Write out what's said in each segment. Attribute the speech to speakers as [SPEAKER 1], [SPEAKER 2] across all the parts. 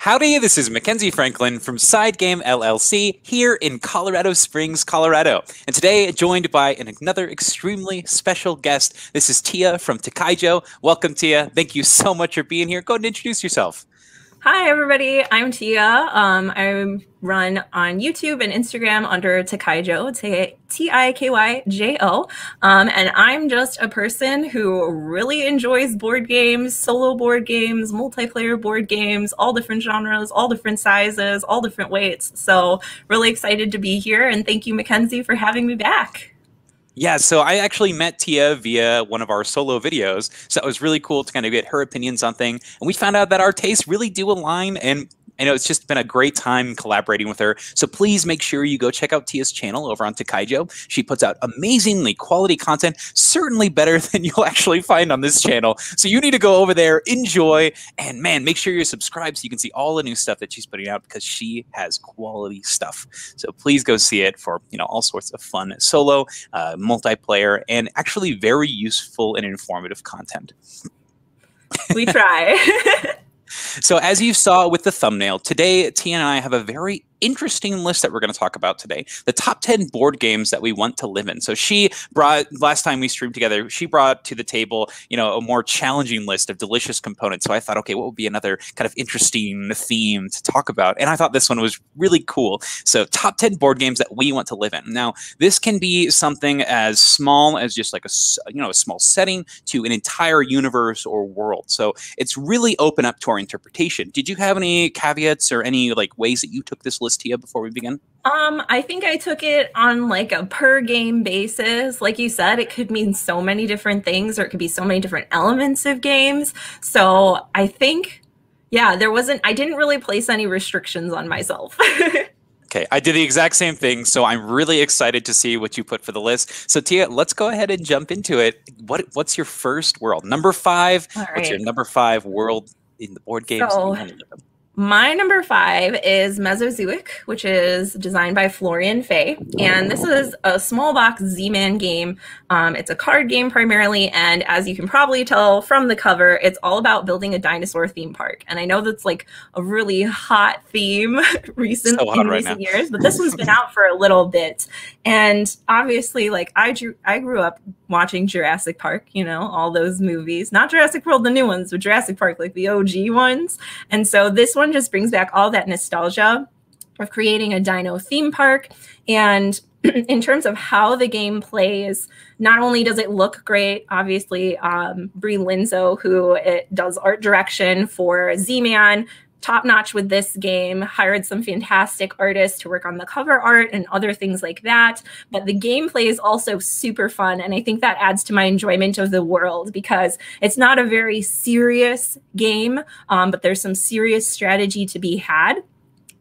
[SPEAKER 1] Howdy, this is Mackenzie Franklin from Side Game LLC here in Colorado Springs, Colorado. And today, joined by another extremely special guest. This is Tia from Tikyjo. Welcome, Tia. Thank you so much for being here. Go ahead and introduce yourself.
[SPEAKER 2] Hi, everybody. I'm Tia. Um, I run on YouTube and Instagram under Tikyjo, T I K Y J O. Um, and I'm just a person who really enjoys board games, solo board games, multiplayer board games, all different genres, all different sizes, all different weights. So, really excited to be here. And thank you, Mackenzie, for having me back.
[SPEAKER 1] Yeah, so I actually met Tia via one of our solo videos. So it was really cool to kind of get her opinions on things. And we found out that our tastes really do align. And I know it's just been a great time collaborating with her. So please make sure you go check out Tia's channel over on Tikyjo. She puts out amazingly quality content, certainly better than you'll actually find on this channel. So you need to go over there, enjoy, and man, make sure you're subscribed so you can see all the new stuff that she's putting out because she has quality stuff. So please go see it for you know all sorts of fun solo, uh, multiplayer, and actually very useful and informative content.
[SPEAKER 2] We try.
[SPEAKER 1] So as you saw with the thumbnail, today Tia and I have a very interesting list that we're going to talk about today. The top 10 board games that we want to live in. So she brought last time we streamed together, she brought to the table, you know, a more challenging list of delicious components. So I thought, okay, what would be another kind of interesting theme to talk about? And I thought this one was really cool. So top 10 board games that we want to live in. Now, this can be something as small as just like a, you know, a small setting to an entire universe or world. So it's really open up to our interpretation. Did you have any caveats or any like ways that you took this list list, Tia, before we begin?
[SPEAKER 2] Um, I think I took it on like a per game basis. Like you said, it could mean so many different things, or it could be so many different elements of games. So I think, yeah, there wasn't, I didn't really place any restrictions on myself.
[SPEAKER 1] Okay, I did the exact same thing, so I'm really excited to see what you put for the list. So Tia, let's go ahead and jump into it. What what's your first world? Number five. What's your number five world in the board games?
[SPEAKER 2] So, my number five is Mesozooic, which is designed by Florian Fay. And this is a small box Z Man game. Um, it's a card game primarily. And as you can probably tell from the cover, it's all about building a dinosaur theme park. And I know that's like a really hot theme recent, so hot in right recent now. years, but this one's been out for a little bit. And obviously, like I, drew, I grew up watching Jurassic Park, you know, all those movies, not Jurassic World, the new ones, but Jurassic Park, like the OG ones. And so this one one just brings back all that nostalgia of creating a dino theme park. And in terms of how the game plays, not only does it look great, obviously, um, Brie Linzo, who does art direction for Z-Man, top notch with this game, hired some fantastic artists to work on the cover art and other things like that. But the gameplay is also super fun. And I think that adds to my enjoyment of the world because it's not a very serious game, um, but there's some serious strategy to be had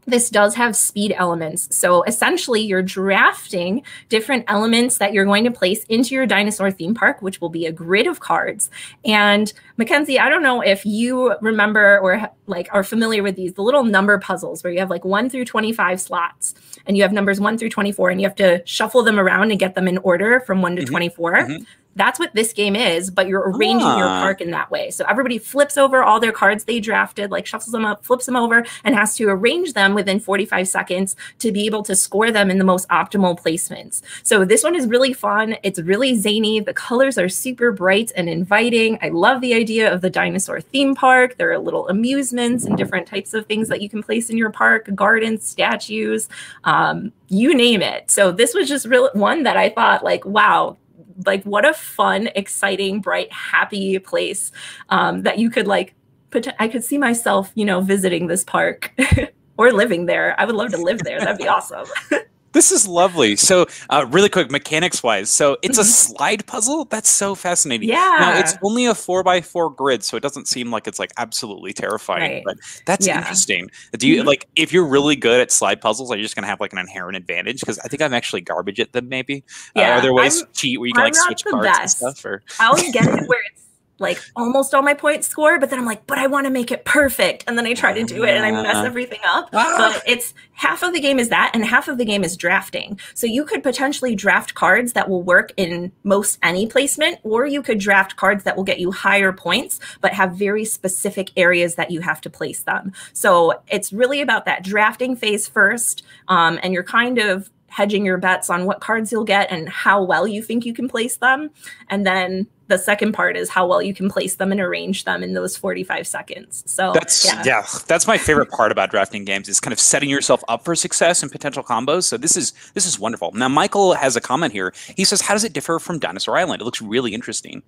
[SPEAKER 2] this does have speed elements. So essentially, you're drafting different elements that you're going to place into your dinosaur theme park, which will be a grid of cards. And Mackenzie, I don't know if you remember or like are familiar with these, the little number puzzles where you have like one through 25 slots and you have numbers one through 24 and you have to shuffle them around and get them in order from one to mm -hmm. 24. Mm -hmm. That's what this game is, but you're arranging ah. your park in that way. So everybody flips over all their cards they drafted, like shuffles them up, flips them over, and has to arrange them within 45 seconds to be able to score them in the most optimal placements. So this one is really fun. It's really zany. The colors are super bright and inviting. I love the idea of the dinosaur theme park. There are a little amusements and different types of things that you can place in your park, gardens, statues, um, you name it. So this was just real one that I thought like, wow, like what a fun, exciting, bright, happy place um, that you could like. Put, I could see myself, you know, visiting this park or living there. I would love to live there. That'd be awesome.
[SPEAKER 1] This is lovely. So, uh, really quick, mechanics wise, so it's mm-hmm. a slide puzzle. That's so fascinating.
[SPEAKER 2] Yeah.
[SPEAKER 1] Now it's only a four by four grid, so it doesn't seem like it's like absolutely terrifying. Right. But that's yeah. interesting. Do you mm-hmm. like if you're really good at slide puzzles? Are you just gonna have like an inherent advantage? Because I think I'm actually garbage at them. Maybe. Yeah. Uh, are there ways I'm, to cheat where you can I'm like switch cards best. and stuff? Or
[SPEAKER 2] I'll get it where it's like almost all my points score, but then I'm like, but I want to make it perfect. And then I try to do it and I mess everything up. Ah. But it's half of the game is that and half of the game is drafting. So you could potentially draft cards that will work in most any placement, or you could draft cards that will get you higher points, but have very specific areas that you have to place them. So it's really about that drafting phase first. Um, and you're kind of hedging your bets on what cards you'll get and how well you think you can place them. And then the second part is how well you can place them and arrange them in those 45 seconds. So
[SPEAKER 1] that's yeah. yeah, that's my favorite part about drafting games is kind of setting yourself up for success and potential combos. So this is this is wonderful. Now Michael has a comment here. He says, "How does it differ from Dinosaur Island? It looks really interesting."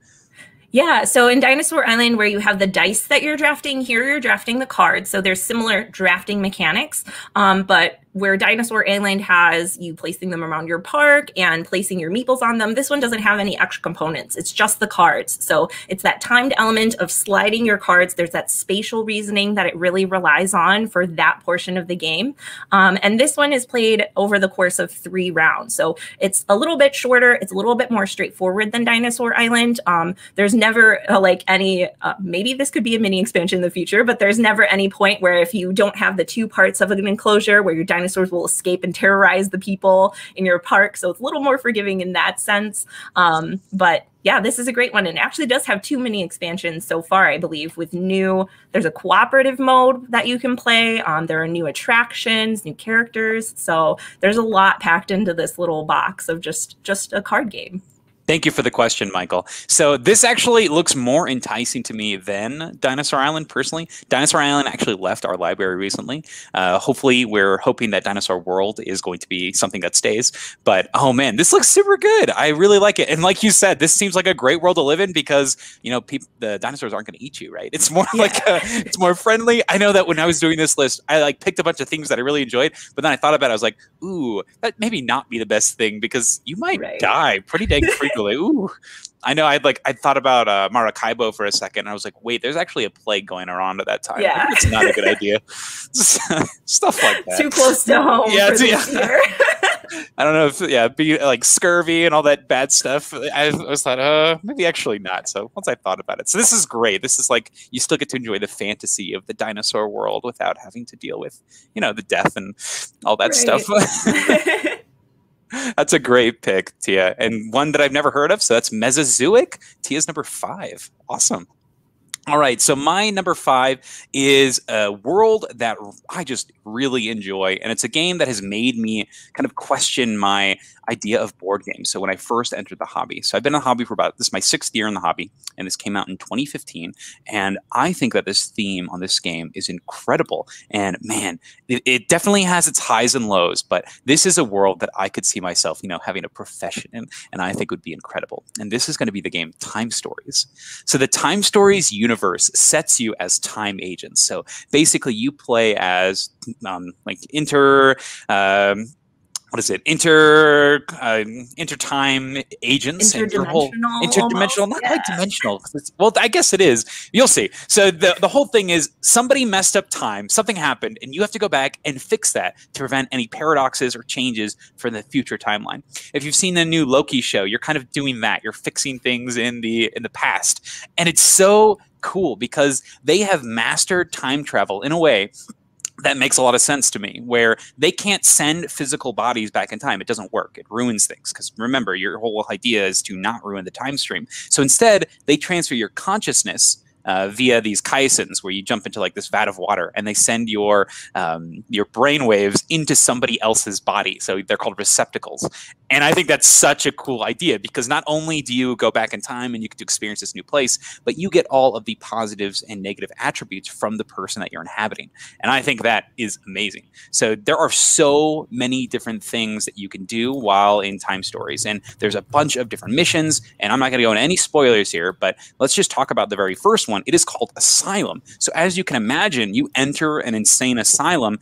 [SPEAKER 2] Yeah, so in Dinosaur Island, where you have the dice that you're drafting, here you're drafting the cards. So there's similar drafting mechanics, um, but where Dinosaur Island has you placing them around your park and placing your meeples on them, this one doesn't have any extra components. It's just the cards. So it's that timed element of sliding your cards. There's that spatial reasoning that it really relies on for that portion of the game. Um, and this one is played over the course of three rounds. So it's a little bit shorter. It's a little bit more straightforward than Dinosaur Island. Um, there's never uh, like any, uh, maybe this could be a mini expansion in the future, but there's never any point where if you don't have the two parts of an enclosure where your dinosaurs will escape and terrorize the people in your park. So it's a little more forgiving in that sense. Um, but yeah, this is a great one. And actually does have two mini expansions so far, I believe, with new, there's a cooperative mode that you can play. Um, there are new attractions, new characters. So there's a lot packed into this little box of just just a card game.
[SPEAKER 1] Thank you for the question, Michael. So this actually looks more enticing to me than Dinosaur Island personally. Dinosaur Island actually left our library recently. Uh, hopefully, we're hoping that Dinosaur World is going to be something that stays. But oh man, this looks super good. I really like it. And like you said, this seems like a great world to live in because you know people, the dinosaurs aren't going to eat you, right? It's more yeah. like a, it's more friendly. I know that when I was doing this list, I like picked a bunch of things that I really enjoyed, but then I thought about it. I was like, ooh, that maybe not be the best thing because you might right. die pretty dang frequently like, ooh. I know I'd like I thought about uh, Maracaibo for a second. I was like, wait, there's actually a plague going around at that time. Yeah, it's not a good idea. Stuff like that.
[SPEAKER 2] Too close to home. Yeah, too, yeah.
[SPEAKER 1] I don't know if yeah, be like scurvy and all that bad stuff. I, I was thought, uh, maybe actually not. So once I thought about it, so this is great. This is like you still get to enjoy the fantasy of the dinosaur world without having to deal with you know the death and all that right. stuff. That's a great pick, Tia, and one that I've never heard of. So that's Mesozooic. Tia's number five. Awesome. All right, so my number five is a world that I just really enjoy, and it's a game that has made me kind of question my idea of board games. So when I first entered the hobby, so I've been in the hobby for about this is my sixth year in the hobby, and this came out in 2015. And I think that this theme on this game is incredible. And man, it, it definitely has its highs and lows, but this is a world that I could see myself, you know, having a profession in, and I think would be incredible. And this is going to be the game Time Stories. So the Time Stories universe sets you as time agents. So basically, you play as um, like inter um, what is it? Inter uh, intertime agents
[SPEAKER 2] and your whole
[SPEAKER 1] interdimensional not yeah. like dimensional well i guess it is. You'll see. So the, the whole thing is somebody messed up time something happened and you have to go back and fix that to prevent any paradoxes or changes for the future timeline. If you've seen the new loki show you're kind of doing that. You're fixing things in the in the past. And it's so cool because they have mastered time travel in a way that makes a lot of sense to me where they can't send physical bodies back in time. It doesn't work. It ruins things because remember your whole idea is to not ruin the time stream. So instead they transfer your consciousness uh, via these kaisen's where you jump into like this vat of water and they send your um, your brain waves into somebody else's body. So they're called receptacles. And i think that's such a cool idea because not only do you go back in time and you get to experience this new place but you get all of the positives and negative attributes from the person that you're inhabiting. And i think that is amazing. So there are so many different things that you can do while in time stories and there's a bunch of different missions and i'm not going to go into any spoilers here but let's just talk about the very first one, it is called Asylum. So as you can imagine, you enter an insane asylum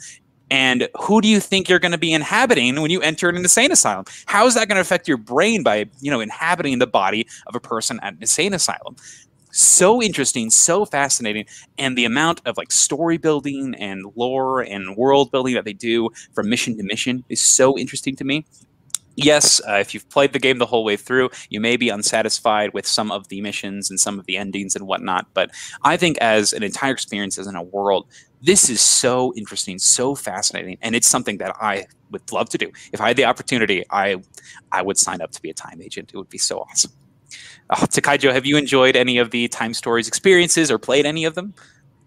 [SPEAKER 1] and who do you think you're going to be inhabiting when you enter an insane asylum? How is that going to affect your brain by, you know, inhabiting the body of a person at an insane asylum? So interesting, so fascinating, and the amount of like story building and lore and world building that they do from mission to mission is so interesting to me. Yes, uh, if you've played the game the whole way through, you may be unsatisfied with some of the missions and some of the endings and whatnot. But I think as an entire experience as in a world, this is so interesting, so fascinating, and it's something that I would love to do. If I had the opportunity, I I would sign up to be a time agent. It would be so awesome. Uh, Tikyjo, have you enjoyed any of the Time Stories experiences or played any of them?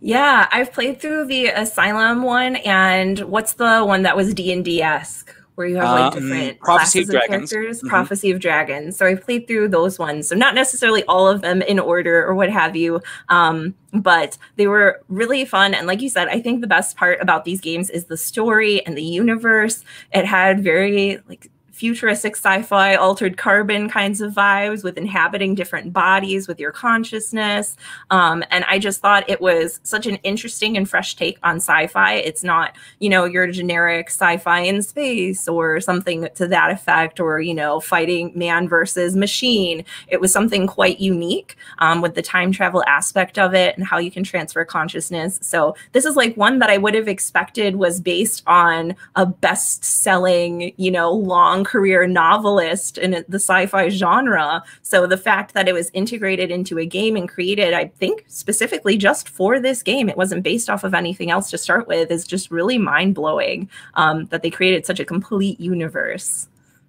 [SPEAKER 2] Yeah, I've played through the Asylum one, and what's the one that was D and D esque? Where you have like um, different Prophecy classes of, of characters. Mm-hmm. Prophecy of Dragons. So I played through those ones. So not necessarily all of them in order or what have you. Um, but they were really fun. And like you said, I think the best part about these games is the story and the universe. It had very like futuristic sci-fi altered carbon kinds of vibes with inhabiting different bodies with your consciousness. Um, and i just thought it was such an interesting and fresh take on sci-fi. It's not you know your generic sci-fi in space or something to that effect or you know fighting man versus machine. It was something quite unique um, with the time travel aspect of it and how you can transfer consciousness. So this is like one that i would have expected was based on a best-selling you know long career novelist in the sci-fi genre. So the fact that it was integrated into a game and created, I think specifically just for this game, it wasn't based off of anything else to start with, is just really mind blowing. Um, that they created such a complete universe.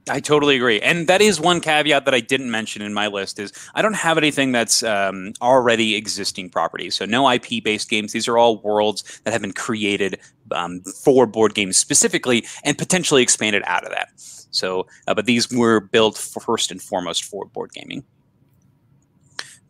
[SPEAKER 1] I totally agree, and that is one caveat that I didn't mention in my list. Is I don't have anything that's um, already existing properties, so no IP-based games. These are all worlds that have been created um, for board games specifically, and potentially expanded out of that. So, uh, but these were built first and foremost for board gaming.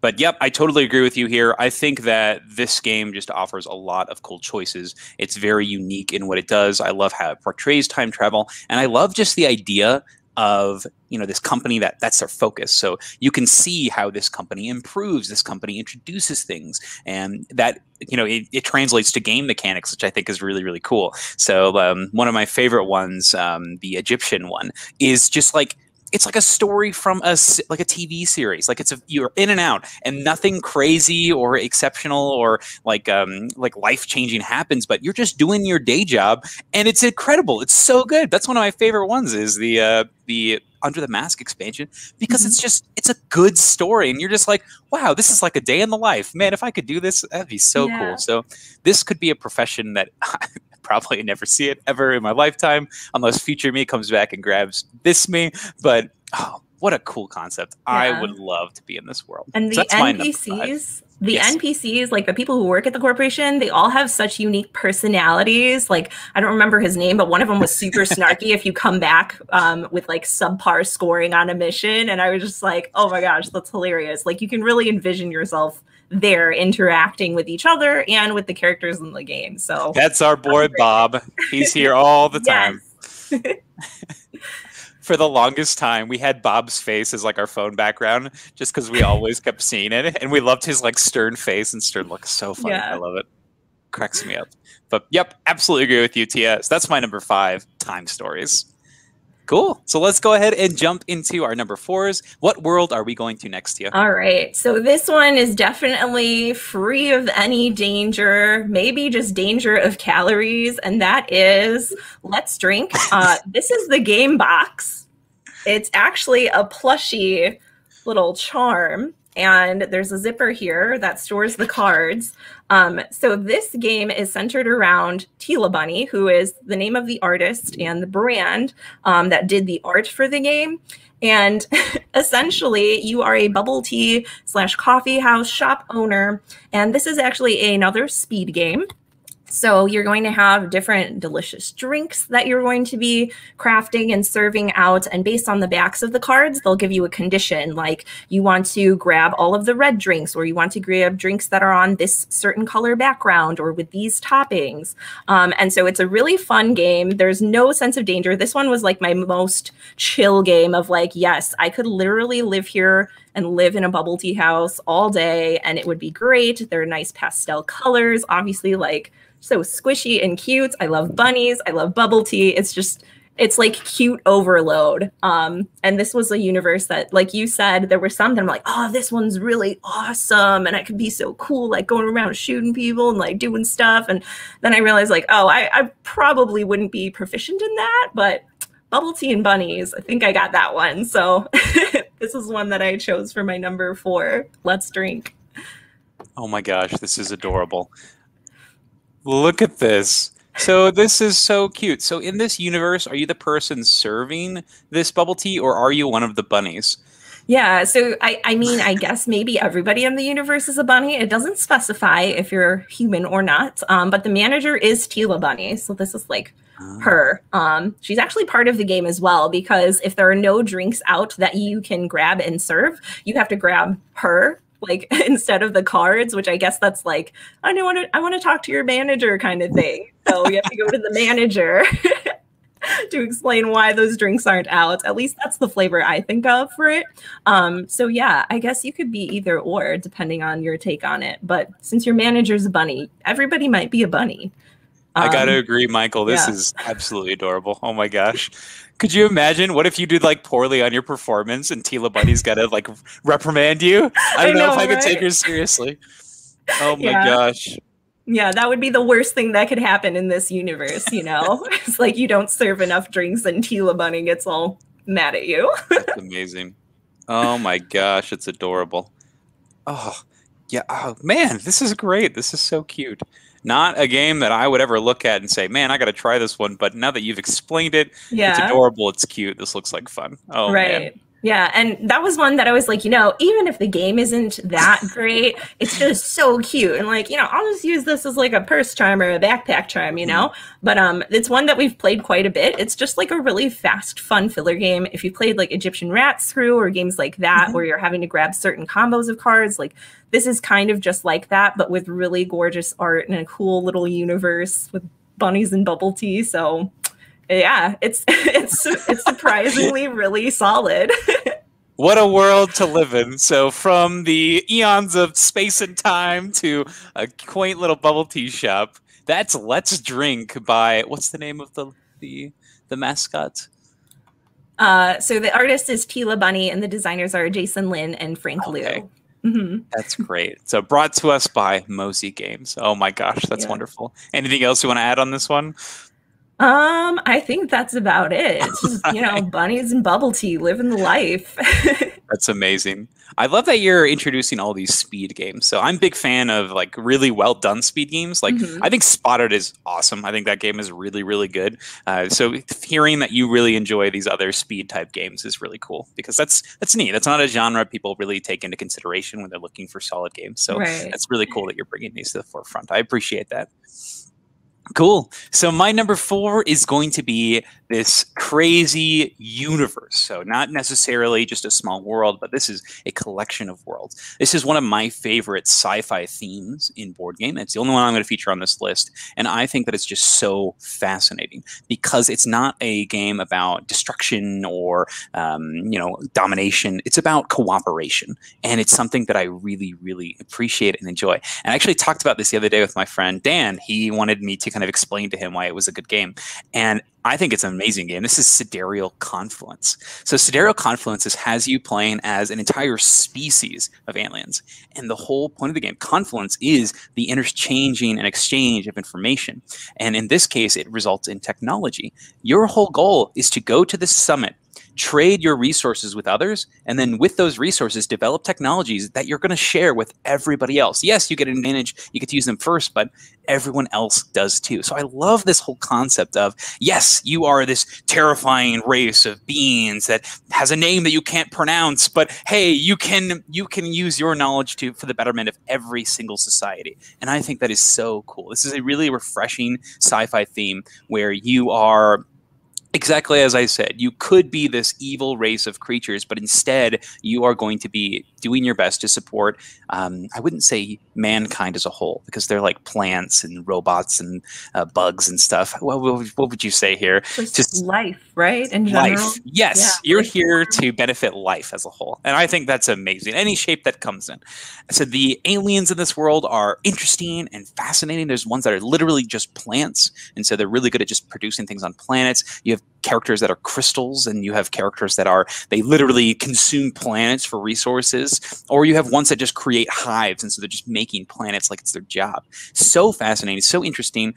[SPEAKER 1] But yep, I totally agree with you here. I think that this game just offers a lot of cool choices. It's very unique in what it does. I love how it portrays time travel, and I love just the idea of you know this company that that's their focus. So you can see how this company improves this company introduces things and that you know it, it translates to game mechanics which i think is really really cool. So um, one of my favorite ones um, the egyptian one is just like it's like a story from a like a TV series. Like it's a you're in and out, and nothing crazy or exceptional or like um like life changing happens. But you're just doing your day job, and it's incredible. It's so good. That's one of my favorite ones. Is the uh, the under the mask expansion because mm-hmm. it's just it's a good story and you're just like wow this is like a day in the life man if i could do this that'd be so yeah. cool so this could be a profession that probably never see it ever in my lifetime unless future me comes back and grabs this me. But oh, what a cool concept! Yeah. I would love to be in this world.
[SPEAKER 2] And the NPCs, the yes. NPCs, like the people who work at the corporation, they all have such unique personalities. Like I don't remember his name, but one of them was super snarky. If you come back um, with like subpar scoring on a mission, and I was just like, oh my gosh, that's hilarious! Like you can really envision yourself there interacting with each other and with the characters in the game. So
[SPEAKER 1] that's our boy Bob. He's here all the time. For the longest time, we had Bob's face as like our phone background, just because we always kept seeing it, and we loved his like stern face and stern look. So funny, yeah. I love it. Cracks me up. But yep, absolutely agree with you, Tia. So that's my number five. Time stories. Cool. So let's go ahead and jump into our number fours. What world are we going to next, Tia?
[SPEAKER 2] All right. So this one is definitely free of any danger, maybe just danger of calories, and that is Let's Drink. Uh, this is the game box. It's actually a plushy little charm and there's a zipper here that stores the cards. Um, so this game is centered around Tila Bunny, who is the name of the artist and the brand um, that did the art for the game. And essentially, you are a bubble tea slash coffee house shop owner. And this is actually another speed game. So you're going to have different delicious drinks that you're going to be crafting and serving out. And based on the backs of the cards, they'll give you a condition like you want to grab all of the red drinks, or you want to grab drinks that are on this certain color background or with these toppings. Um, and so it's a really fun game. There's no sense of danger. This one was like my most chill game of like, yes, I could literally live here and live in a bubble tea house all day and it would be great. There are nice pastel colors, obviously, like so squishy and cute. I love bunnies. I love bubble tea. It's just it's like cute overload. Um, and this was a universe that, like you said, there were some that I'm like, oh, this one's really awesome, and I could be so cool, like going around shooting people and like doing stuff. And then I realized, like, oh, I, I probably wouldn't be proficient in that, but bubble tea and bunnies. I think I got that one. So this is one that I chose for my number four. Let's drink.
[SPEAKER 1] Oh my gosh, this is adorable. Look at this. So this is so cute. So in this universe, are you the person serving this bubble tea or are you one of the bunnies?
[SPEAKER 2] Yeah, so I, I mean, I guess maybe everybody in the universe is a bunny. It doesn't specify if you're human or not, um, but the manager is Tila Bunny. So this is like oh. her. Um, she's actually part of the game as well because if there are no drinks out that you can grab and serve, you have to grab her like instead of the cards, which I guess that's like I don't want to I want to talk to your manager kind of thing. So you have to go to the manager to explain why those drinks aren't out. At least that's the flavor I think of for it. Um, so yeah, I guess you could be either or depending on your take on it. But since your manager's a bunny, everybody might be a bunny.
[SPEAKER 1] Um, I gotta agree, Michael. This yeah. is absolutely adorable. Oh my gosh. Could you imagine what if you did like poorly on your performance and Tila Bunny's gotta like reprimand you? I don't I know, know, if I could take her seriously. Oh my yeah. gosh.
[SPEAKER 2] Yeah, that would be the worst thing that could happen in this universe, you know? it's like you don't serve enough drinks and Tila Bunny gets all mad at you.
[SPEAKER 1] That's amazing. Oh my gosh, it's adorable. Oh, yeah. Oh, man, this is great. This is so cute. Not a game that I would ever look at and say, man, I got to try this one. But now that you've explained it, yeah. it's adorable. It's cute. This looks like fun. Oh, right. Man.
[SPEAKER 2] Yeah, and that was one that I was like, you know, even if the game isn't that great, it's just so cute. And like, you know, I'll just use this as like a purse charm or a backpack charm, you know? Mm-hmm. But um it's one that we've played quite a bit. It's just like a really fast, fun filler game. If you played like Egyptian Rat Screw or games like that mm-hmm. where you're having to grab certain combos of cards, like this is kind of just like that, but with really gorgeous art and a cool little universe with bunnies and bubble tea. So yeah, it's it's it's surprisingly really solid.
[SPEAKER 1] what a world to live in. So from the eons of space and time to a quaint little bubble tea shop. That's Let's Drink by what's the name of the the the mascot?
[SPEAKER 2] Uh, so the artist is Tila Bunny and the designers are Jason Lin and Frank okay.
[SPEAKER 1] Liu. Mm-hmm. That's great. So brought to us by Mosey Games. Oh my gosh, that's yeah. wonderful. Anything else you want to add on this one?
[SPEAKER 2] Um, I think that's about it. Just, you know, bunnies and bubble tea, living the life.
[SPEAKER 1] that's amazing. I love that you're introducing all these speed games. So I'm a big fan of like really well done speed games. Like mm-hmm. I think Spotted is awesome. I think that game is really really good. Uh, so hearing that you really enjoy these other speed type games is really cool because that's that's neat. That's not a genre people really take into consideration when they're looking for solid games. So right. that's really cool that you're bringing these to the forefront. I appreciate that. Cool. So my number four is going to be this crazy universe. So not necessarily just a small world, but this is a collection of worlds. This is one of my favorite sci-fi themes in board game. It's the only one I'm going to feature on this list, and I think that it's just so fascinating because it's not a game about destruction or um, you know domination. It's about cooperation, and it's something that I really, really appreciate and enjoy. And I actually talked about this the other day with my friend Dan. He wanted me to kind of explain to him why it was a good game. And I think it's an amazing game. This is Sidereal Confluence. So Sidereal Confluence is, has you playing as an entire species of aliens. And the whole point of the game, Confluence, is the interchanging and exchange of information. And in this case, it results in technology. Your whole goal is to go to the summit trade your resources with others, and then with those resources, develop technologies that you're going to share with everybody else. Yes, you get an advantage, you get to use them first, but everyone else does too. So I love this whole concept of yes, you are this terrifying race of beings that has a name that you can't pronounce, but hey, you can you can use your knowledge to for the betterment of every single society. And I think that is so cool. This is a really refreshing sci-fi theme where you are exactly as I said, you could be this evil race of creatures, but instead you are going to be doing your best to support, um, I wouldn't say mankind as a whole, because they're like plants and robots and uh, bugs and stuff. What, what, what, would you say here?
[SPEAKER 2] Just, Just life, right? In general?
[SPEAKER 1] Life. Yes. Yeah, you're here to benefit life as a whole. And I think that's amazing. Any shape that comes in. So the aliens in this world are interesting and fascinating. There's ones that are literally just plants. And so they're really good at just producing things on planets. You have characters that are crystals and you have characters that are they literally consume planets for resources or you have ones that just create hives and so they're just making planets like it's their job so fascinating so interesting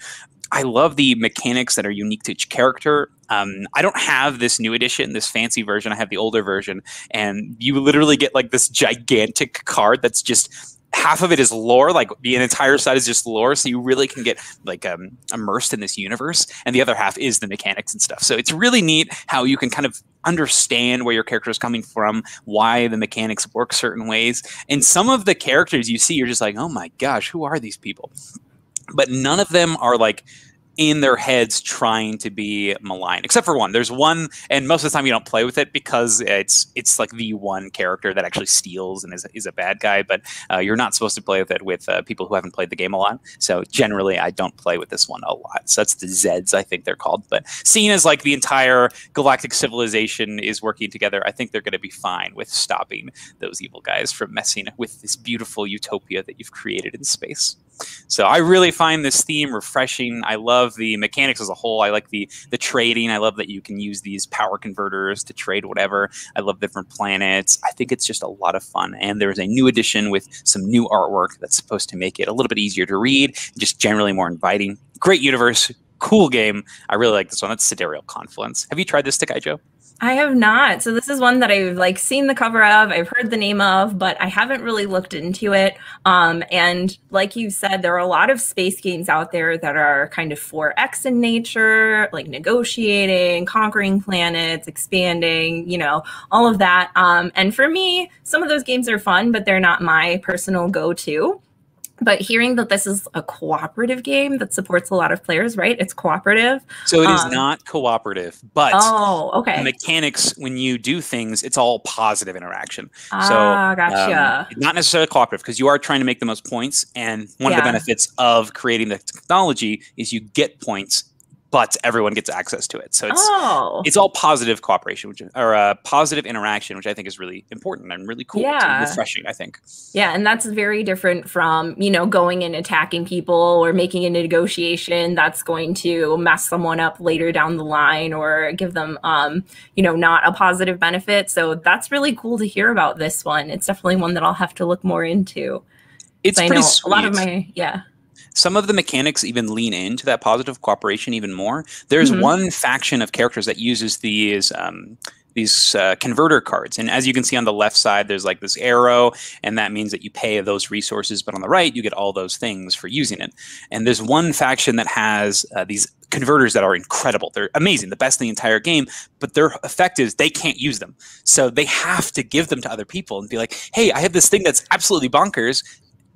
[SPEAKER 1] I love the mechanics that are unique to each character. um, I don't have this new edition, this fancy version. I have the older version, and you literally get like this gigantic card that's just half of it is lore like the entire side is just lore so you really can get like um, immersed in this universe and the other half is the mechanics and stuff. So it's really neat how you can kind of understand where your character is coming from why the mechanics work certain ways and some of the characters you see you're just like oh my gosh who are these people? But none of them are like in their heads trying to be malign except for one. There's one and most of the time you don't play with it because it's it's like the one character that actually steals and is, is a bad guy but uh, you're not supposed to play with it with uh, people who haven't played the game a lot. So generally i don't play with this one a lot. So that's the Zeths i think they're called. But seeing as like the entire galactic civilization is working together i think they're going to be fine with stopping those evil guys from messing with this beautiful utopia that you've created in space so I really find this theme refreshing. I love the mechanics as a whole. I like the the trading. I love that you can use these power converters to trade whatever. I love different planets. I think it's just a lot of fun. And there's a new edition with some new artwork that's supposed to make it a little bit easier to read, just generally more inviting. Great universe, cool game. I really like this one. That's Sidereal Confluence. Have you tried this, Tikyjo?
[SPEAKER 2] I have not. So this is one that I've like seen the cover of, I've heard the name of, but I haven't really looked into it. Um, and like you said, there are a lot of space games out there that are kind of 4X in nature, like negotiating, conquering planets, expanding, you know, all of that. Um, and for me, some of those games are fun, but they're not my personal go-to but hearing that this is a cooperative game that supports a lot of players, right? It's cooperative.
[SPEAKER 1] So it is um, not cooperative, but
[SPEAKER 2] oh, okay.
[SPEAKER 1] mechanics when you do things, it's all positive interaction.
[SPEAKER 2] Ah,
[SPEAKER 1] so
[SPEAKER 2] gotcha.
[SPEAKER 1] Um, not necessarily cooperative because you are trying to make the most points, and one yeah. of the benefits of creating the technology is you get points but everyone gets access to it. So it's
[SPEAKER 2] oh.
[SPEAKER 1] it's all positive cooperation, which or uh, positive interaction, which I think is really important and really cool.
[SPEAKER 2] Yeah,
[SPEAKER 1] refreshing. I think.
[SPEAKER 2] Yeah, and that's very different from you know going and attacking people or making a negotiation that's going to mess someone up later down the line or give them um you know not a positive benefit. So that's really cool to hear about this one. It's definitely one that I'll have to look more into.
[SPEAKER 1] It's pretty sweet.
[SPEAKER 2] A lot of my yeah
[SPEAKER 1] some of the mechanics even lean into that positive cooperation even more. There's mm-hmm. one faction of characters that uses these um, these uh, converter cards, and as you can see on the left side, there's like this arrow, and that means that you pay those resources. But on the right, you get all those things for using it. And there's one faction that has uh, these converters that are incredible. They're amazing, the best in the entire game, but their effect is they can't use them. So they have to give them to other people and be like, hey, I have this thing that's absolutely bonkers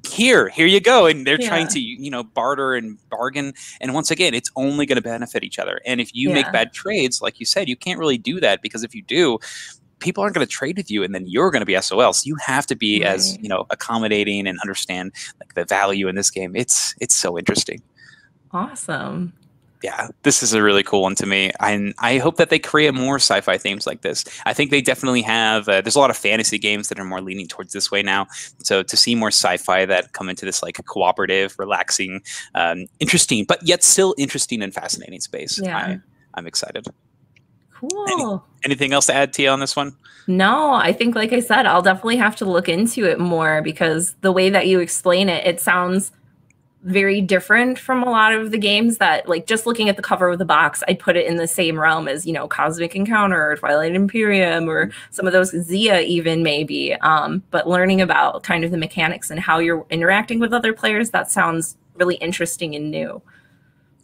[SPEAKER 1] here here you go. And they're yeah. trying to you know barter and bargain. And once again it's only going to benefit each other. And if you yeah. make bad trades like you said you can't really do that because if you do people aren't going to trade with you and then you're going to be sol so you have to be right. as you know accommodating and understand like the value in this game. It's it's so interesting.
[SPEAKER 2] Awesome
[SPEAKER 1] yeah, this is a really cool one to me. And I hope that they create more sci-fi themes like this. I think they definitely have. Uh, there's a lot of fantasy games that are more leaning towards this way now. So to see more sci-fi that come into this like cooperative, relaxing, um, interesting, but yet still interesting and fascinating space.
[SPEAKER 2] Yeah.
[SPEAKER 1] I, I'm excited.
[SPEAKER 2] Cool.
[SPEAKER 1] Any, anything else to add, to you on this one?
[SPEAKER 2] No, I think, like I said, I'll definitely have to look into it more because the way that you explain it, it sounds very different from a lot of the games that like just looking at the cover of the box i'd put it in the same realm as you know cosmic encounter or twilight imperium or some of those Xia even maybe. Um, but learning about kind of the mechanics and how you're interacting with other players that sounds really interesting and new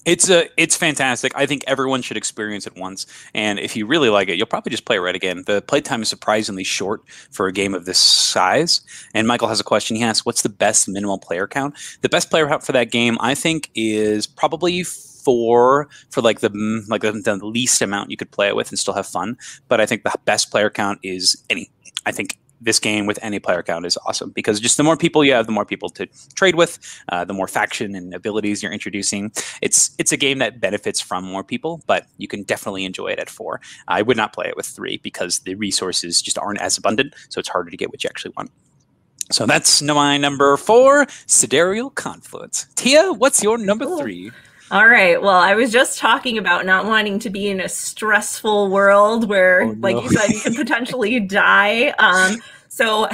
[SPEAKER 1] it's a it's fantastic. I think everyone should experience it once, and if you really like it, you'll probably just play it right again. The playtime is surprisingly short for a game of this size. And Michael has a question. He asks, "What's the best minimal player count?" The best player count for that game, I think, is probably four for like the like the, the least amount you could play it with and still have fun. But I think the best player count is any. I think this game with any player count is awesome because just the more people you have, the more people to trade with, uh, the more faction and abilities you're introducing. It's it's a game that benefits from more people, but you can definitely enjoy it at four. I would not play it with three because the resources just aren't as abundant, so it's harder to get what you actually want. So that's my number four, Sidereal Confluence. Tia, what's your number three?
[SPEAKER 2] All right. Well, I was just talking about not wanting to be in a stressful world where, oh, no. like you said, you can potentially die. Um, so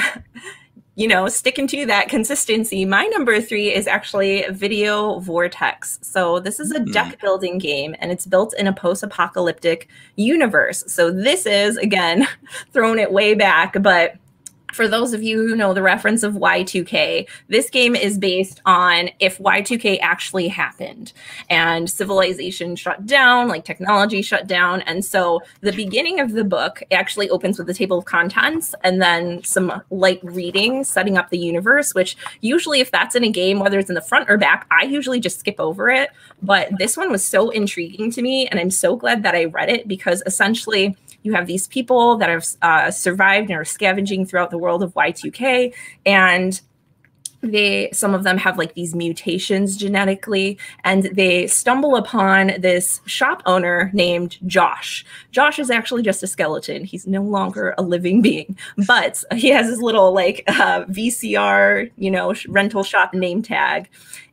[SPEAKER 2] you know, sticking to that consistency, my number three is actually Video Vortex. So this is a mm. deck building game and it's built in a post-apocalyptic universe. So this is again throwing it way back, but for those of you who know the reference of Y2K, this game is based on if Y2K actually happened and civilization shut down, like technology shut down. And so the beginning of the book actually opens with a table of contents and then some light reading setting up the universe, which usually, if that's in a game, whether it's in the front or back, I usually just skip over it. But this one was so intriguing to me. And I'm so glad that I read it because essentially, you have these people that have uh, survived and are scavenging throughout the world of Y2K, and they some of them have like these mutations genetically and they stumble upon this shop owner named josh. Josh is actually just a skeleton. He's no longer a living being but he has his little like uh, vcr you know rental shop name tag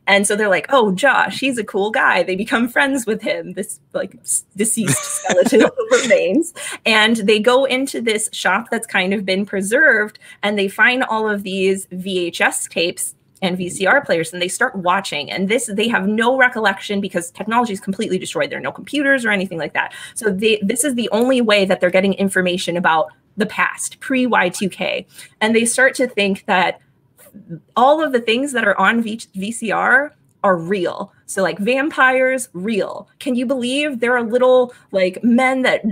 [SPEAKER 2] and so they're like, "Oh, Josh, he's a cool guy." They become friends with him. This like deceased skeleton remains, and they go into this shop that's kind of been preserved, and they find all of these VHS tapes and VCR players and they start watching and this they have no recollection because technology is completely destroyed there are no computers or anything like that so they this is the only way that they're getting information about the past pre Y2K and they start to think that all of the things that are on v- VCR are real. So like vampires, real. Can you believe there are little like men that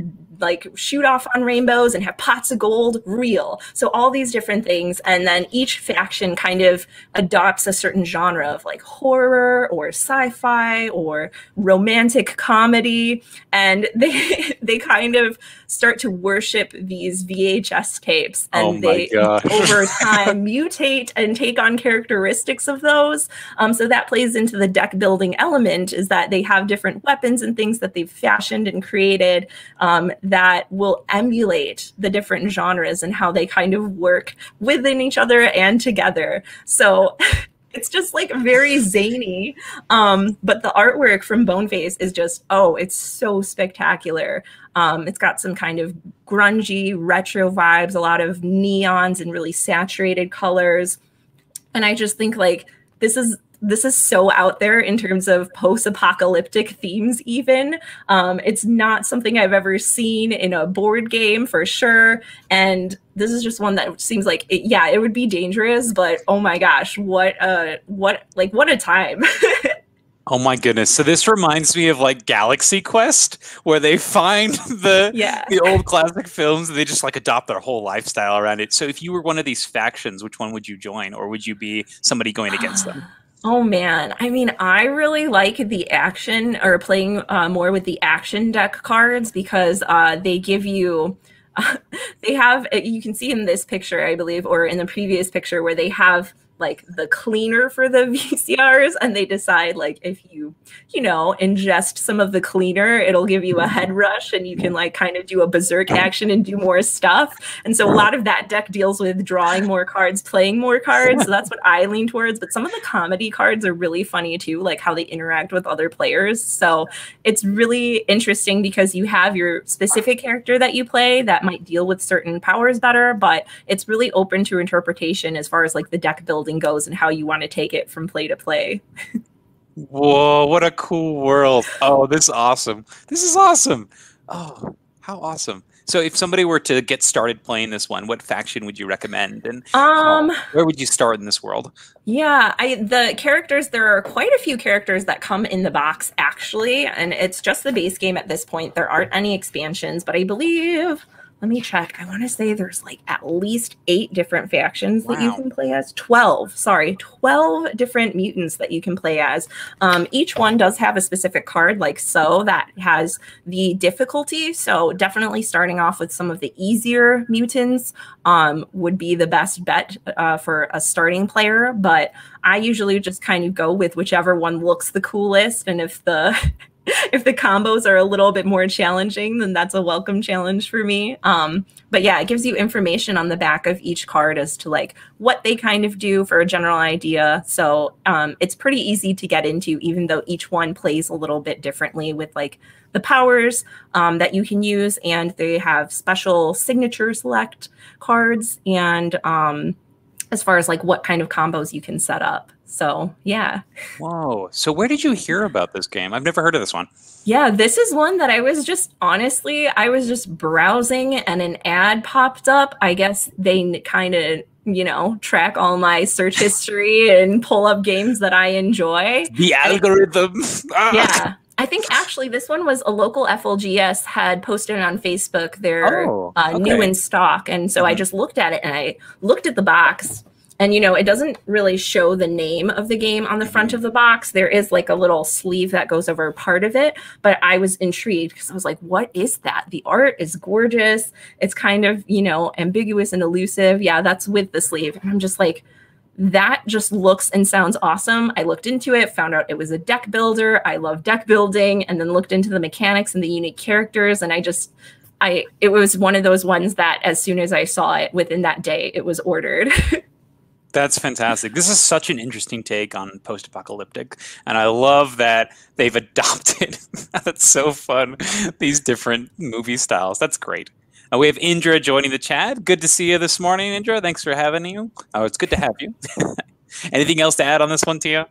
[SPEAKER 2] like shoot off on rainbows and have pots of gold real. So all these different things. And then each faction kind of adopts a certain genre of like horror or sci-fi or romantic comedy. And they they kind of start to worship these VHS tapes. And oh they over time mutate and take on characteristics of those. Um, so that plays into the deck building element is that they have different weapons and things that they've fashioned and created. Um, that will emulate the different genres and how they kind of work within each other and together. So it's just like very zany. Um, but the artwork from Boneface is just, oh, it's so spectacular. Um, it's got some kind of grungy retro vibes, a lot of neons and really saturated colors. And I just think like this is this is so out there in terms of post-apocalyptic themes even um, it's not something i've ever seen in a board game for sure and this is just one that seems like it, yeah it would be dangerous but oh my gosh what a what like what a time
[SPEAKER 1] Oh my goodness. So this reminds me of like Galaxy Quest where they find the yeah. the old classic films and they just like adopt their whole lifestyle around it. So if you were one of these factions, which one would you join or would you be somebody going against them?
[SPEAKER 2] Oh man, I mean, I really like the action or playing uh, more with the action deck cards because uh, they give you. Uh, they have you can see in this picture, I believe, or in the previous picture where they have like the cleaner for the VCRs and they decide like if you you know ingest some of the cleaner it'll give you a head rush and you can like kind of do a berserk action and do more stuff. And so a lot of that deck deals with drawing more cards playing more cards. So that's what I lean towards. But some of the comedy cards are really funny too like how they interact with other players. So it's really interesting because you have your specific character that you play that might deal with certain powers better but it's really open to interpretation as far as like the deck build building goes and how you want to take it from play to play.
[SPEAKER 1] Whoa, what a cool world. Oh, this is awesome. This is awesome. Oh, how awesome. So if somebody were to get started playing this one, what faction would you recommend? And um, where would you start in this world?
[SPEAKER 2] Yeah, I the characters there are quite a few characters that come in the box actually, and it's just the base game at this point. There aren't any expansions, but I believe let me check. I want to say there's like at least eight different factions wow. that you can play as. 12, sorry, 12 different mutants that you can play as. Um, each one does have a specific card, like so, that has the difficulty. So, definitely starting off with some of the easier mutants um, would be the best bet uh, for a starting player. But I usually just kind of go with whichever one looks the coolest. And if the if the combos are a little bit more challenging, then that's a welcome challenge for me. Um, but yeah, it gives you information on the back of each card as to like what they kind of do for a general idea. So um, it's pretty easy to get into, even though each one plays a little bit differently with like the powers um, that you can use, and they have special signature select cards and um, as far as like what kind of combos you can set up. So yeah.
[SPEAKER 1] Whoa. So where did you hear about this game? I've never heard of this one.
[SPEAKER 2] Yeah, this is one that I was just honestly, I was just browsing and an ad popped up. I guess they kind of, you know, track all my search history and pull up games that I enjoy.
[SPEAKER 1] The algorithm.
[SPEAKER 2] Ah. Yeah. I think actually this one was a local FLGS had posted on Facebook. They're
[SPEAKER 1] Oh,
[SPEAKER 2] uh, new in stock, and so I
[SPEAKER 1] Mhm.
[SPEAKER 2] just looked at it and I looked at the box, and you know it doesn't really show the name of the game on the front
[SPEAKER 1] Mm-hmm.
[SPEAKER 2] of the box. There is like a little sleeve that goes over part of it, but I was intrigued because I was like, "What is that?" The art is gorgeous. It's kind of you know ambiguous and elusive. Yeah, that's with the sleeve, and I'm just like that just looks and sounds awesome. I looked into it, found out it was a deck builder. I love deck building, and then looked into the mechanics and the unique characters. And I just, I, it was one of those ones that as soon as I saw it within that day, it was ordered.
[SPEAKER 1] That's fantastic. This is such an interesting take on post-apocalyptic, and I love that they've adopted. That's so fun. These different movie styles. That's great. Uh, we have Indra joining the chat. Good to see you this morning, Indra. Thanks for having you. Oh, it's good to have you. Anything else to add on this one, Tia?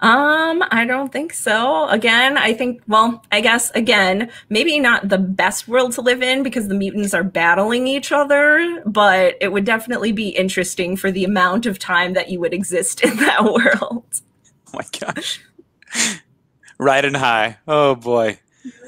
[SPEAKER 2] Um, I don't think so. Again, I think, well, I guess again, maybe not the best world to live in because the mutants are battling each other, but it would definitely be interesting for the amount of time that you would exist in that world.
[SPEAKER 1] Oh my gosh. Riding high. Oh boy.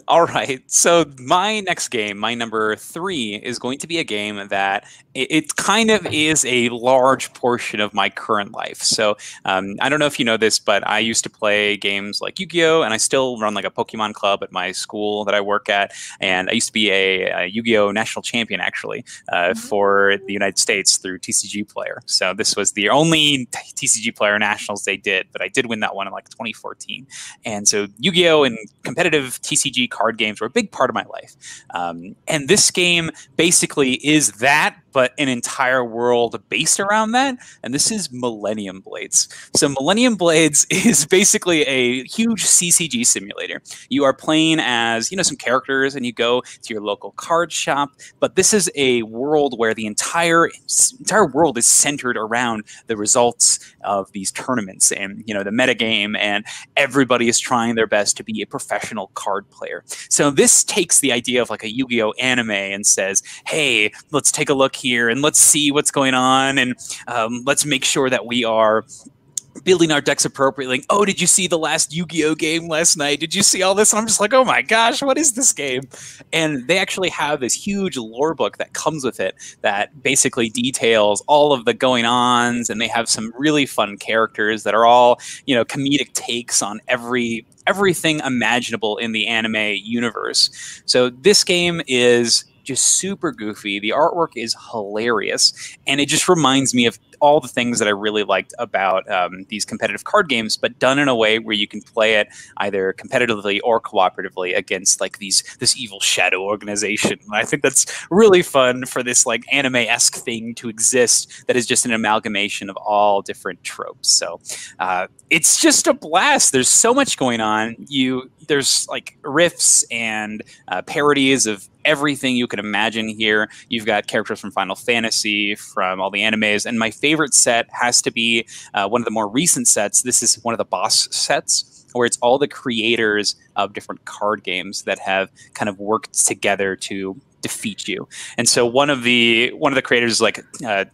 [SPEAKER 1] All right. So my next game, my number three, is going to be a game that it, kind of is a large portion of my current life. So um, I don't know if you know this, but I used to play games like Yu-Gi-Oh, and I still run like a Pokemon club at my school that I work at, and I used to be a, a Yu-Gi-Oh national champion actually uh,
[SPEAKER 2] Mhm.
[SPEAKER 1] for the United States through TCG Player. So this was the only TCG Player nationals they did, but I did win that one in like 2014. And so Yu-Gi-Oh and competitive TCG card games were a big part of my life. Um, and this game basically is that, but an entire world based around that. And this is Millennium Blades. So Millennium Blades is basically a huge CCG simulator. You are playing as you know some characters, and you go to your local card shop. But this is a world where the entire entire world is centered around the results of these tournaments and you know the metagame and everybody is trying their best to be a professional card player. So this takes the idea of like a Yu-Gi-Oh anime and says, "Hey, let's take a look here and let's see what's going on and um, let's make sure that we are." Building our decks appropriately. Like, oh, did you see the last Yu-Gi-Oh game last night? Did you see all this? And I'm just like, oh my gosh, what is this game? And they actually have this huge lore book that comes with it that basically details all of the going ons, and they have some really fun characters that are all you know comedic takes on every everything imaginable in the anime universe. So this game is just super goofy. The artwork is hilarious, and it just reminds me of all the things that I really liked about um, these competitive card games, but done in a way where you can play it either competitively or cooperatively against like these this evil shadow organization. And I think that's really fun for this like anime esque thing to exist that is just an amalgamation of all different tropes. So uh, it's just a blast. There's so much going on. You there's like riffs and uh, parodies of everything you can imagine here. You've got characters from Final Fantasy, from all the animes, and my favorite set has to be uh, one of the more recent sets. This is one of the boss sets where it's all the creators of different card games that have kind of worked together to defeat you. And so one of the one of the creators is like uh,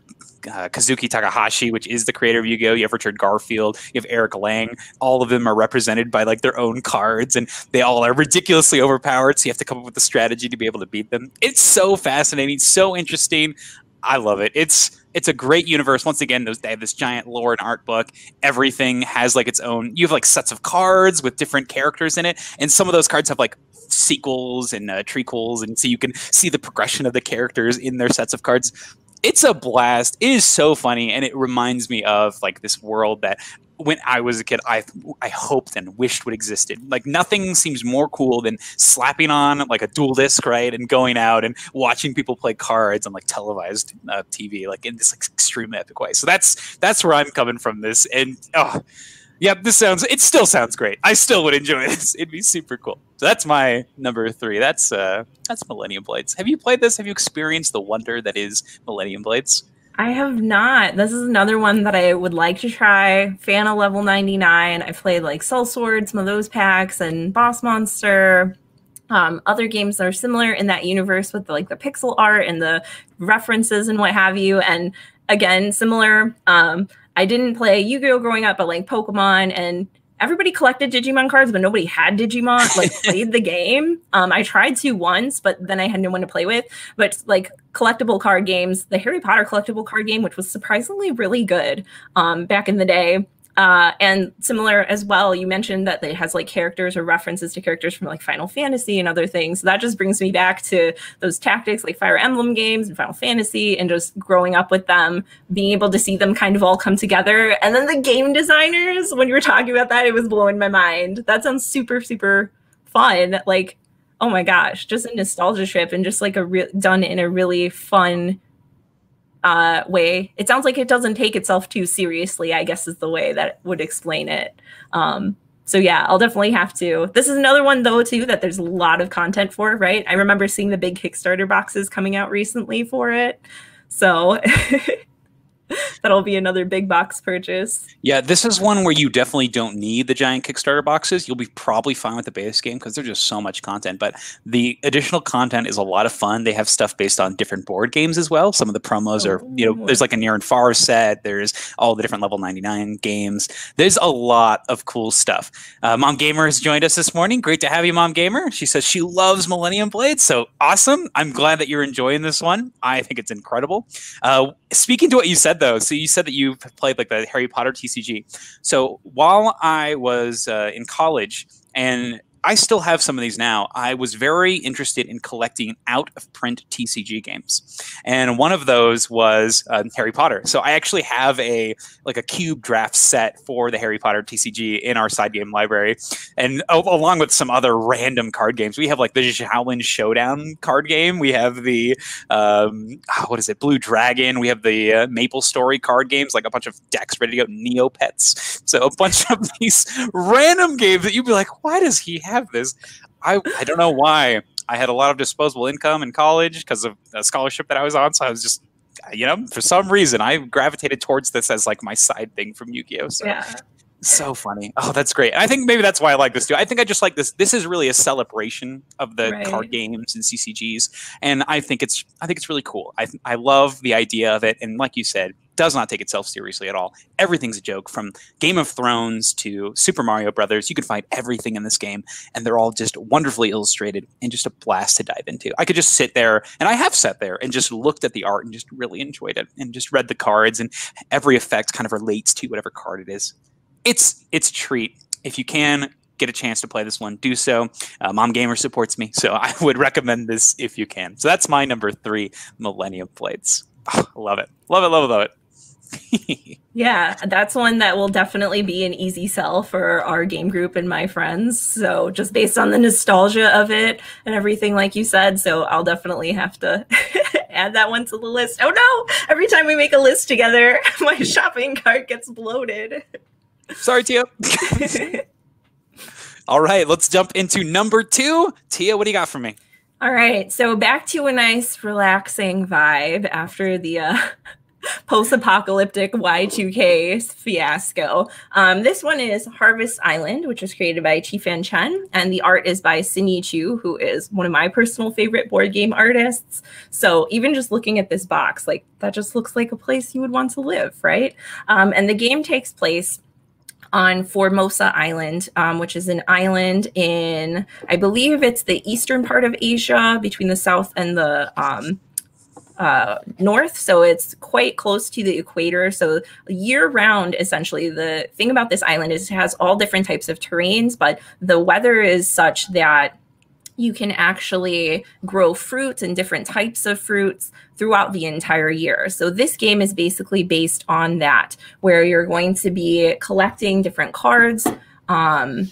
[SPEAKER 1] uh, Kazuki Takahashi, which is the creator of Yu-Gi-Oh. You have Richard Garfield. You have Eric Lang. All of them are represented by like their own cards, and they all are ridiculously overpowered. So you have to come up with a strategy to be able to beat them. It's so fascinating, so interesting. I love it. It's it's a great universe. Once again, those they have this giant lore and art book. Everything has like its own. You have like sets of cards with different characters in it, and some of those cards have like sequels and uh, trequels, and so you can see the progression of the characters in their sets of cards it's a blast. It is so funny, and it reminds me of like this world that when I was a kid, I I hoped and wished would existed. Like nothing seems more cool than slapping on like a duel disk, right, and going out and watching people play cards on like televised uh, TV, like in this like, extreme epic way. So that's that's where I'm coming from this, and oh. Yeah, this sounds. It still sounds great. I still would enjoy this. It'd be super cool. So that's my number three. That's uh, that's Millennium Blades. Have you played this? Have you experienced the wonder that is Millennium Blades?
[SPEAKER 2] I have not. This is another one that I would like to try. Fana level 99. I played like Soul Sellsword, some of those packs, and Boss Monster. Um, other games that are similar in that universe with the, like the pixel art and the references and what have you. And again, similar. Um, I didn't play Yu-Gi-Oh growing up, but like Pokemon and everybody collected Digimon cards, but nobody had Digimon, like played the game. Um, I tried to once, but then I had no one to play with. But like collectible card games, the Harry Potter collectible card game, which was surprisingly really good um, back in the day, uh, and similar as well, you mentioned that it has like characters or references to characters from like Final Fantasy and other things. So that just brings me back to those tactics like Fire Emblem games and Final Fantasy and just growing up with them, being able to see them kind of all come together. And then the game designers, when you were talking about that, it was blowing my mind. That sounds super, super fun. Like, oh my gosh, just a nostalgia trip and just like a re- done in a really fun uh, way. It sounds like it doesn't take itself too seriously, I guess is the way that would explain it. Um, so yeah, I'll definitely have to. This is another one though too that there's a lot of content for, right? I remember seeing the big Kickstarter boxes coming out recently for it. So that'll be another big box purchase.
[SPEAKER 1] Yeah, this is one where you definitely don't need the giant Kickstarter boxes. You'll be probably fine with the base game because there's just so much content. But the additional content is a lot of fun. They have stuff based on different board games as well. Some of the promos are, you know, there's like a near and far set. There's all the different level 99 games. There's a lot of cool stuff. Uh, Mom Gamer has joined us this morning. Great to have you, Mom Gamer. She says she loves Millennium Blade. So awesome. I'm glad that you're enjoying this one. I think it's incredible. Uh, speaking to what you said though, so you said that you played like the Harry Potter TCG. So while I was uh, in college and I still have some of these now. I was very interested in collecting out of print TCG games, and one of those was uh, Harry Potter. So I actually have a like a cube draft set for the Harry Potter TCG in our side game library, and oh, along with some other random card games. We have like the Xiaolin Showdown card game. We have the um, ah, what is it, Blue Dragon. We have the uh, Maple Story card games, like a bunch of decks ready to go. Neopets. So a bunch of these random games that you'd be like, why does he have this. I I don't know why. I had a lot of disposable income in college because of a scholarship that I was on, so I was just you know, for some reason I gravitated towards this as like my side thing from Yu-Gi-Oh. So yeah. so funny. Oh, that's great. I think maybe that's why I like this too. I think I just like this. This is really a celebration of the right. card games and CCGs, and I think it's I think it's really cool. I I love the idea of it, and like you said, does not take itself seriously at all. Everything's a joke from Game of Thrones to Super Mario Brothers. You can find everything in this game, and they're all just wonderfully illustrated and just a blast to dive into. I could just sit there, and I have sat there and just looked at the art and just really enjoyed it and just read the cards, and every effect kind of relates to whatever card it is. It's it's a treat. If you can, get a chance to play this one, do so. Uh, Mom Gamer supports me, so I would recommend this if you can. So that's my number three, Millennium Blades. Oh, love it, love it, love it, love it.
[SPEAKER 2] yeah, that's one that will definitely be an easy sell for our game group and my friends. So just based on the nostalgia of it and everything, like you said. So I'll definitely have to add that one to the list. Oh no! Every time we make a list together, my shopping cart gets bloated.
[SPEAKER 1] Sorry, Tia. All right, let's jump into number two. Tia, what do you got for me?
[SPEAKER 2] All right, so back to a nice, relaxing vibe after the uh, post-apocalyptic Y2K fiasco. Um, this one is Harvest Island, which was created by Chi-Fan Chen, and the art is by Sinyi Chu, who is one of my personal favorite board game artists. So even just looking at this box, like that just looks like a place you would want to live, right? Um, and the game takes place on Formosa Island, um, which is an island in, I believe it's the eastern part of Asia between the south and the um, uh, north, so it's quite close to the equator. So year round, essentially, the thing about this island is it has all different types of terrains, but the weather is such that you can actually grow fruits and different types of fruits throughout the entire year. So this game is basically based on that, where you're going to be collecting different cards. Um,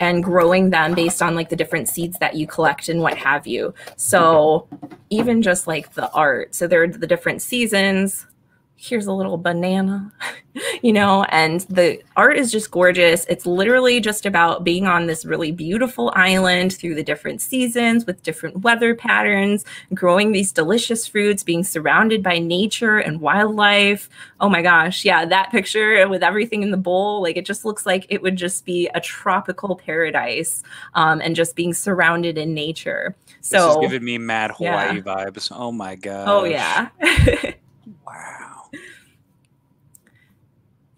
[SPEAKER 2] and growing them based on like the different seeds that you collect and what have you. So even just like the art, so there are the different seasons. Here's a little banana, you know, and the art is just gorgeous. It's literally just about being on this really beautiful island through the different seasons with different weather patterns, growing these delicious fruits, being surrounded by nature and wildlife. Oh my gosh. Yeah, that picture with everything in the bowl, like it just looks like it would just be a tropical paradise um, and just being surrounded in nature. So,
[SPEAKER 1] this is giving me mad Hawaii yeah. vibes. Oh my god.
[SPEAKER 2] Oh yeah.
[SPEAKER 1] wow.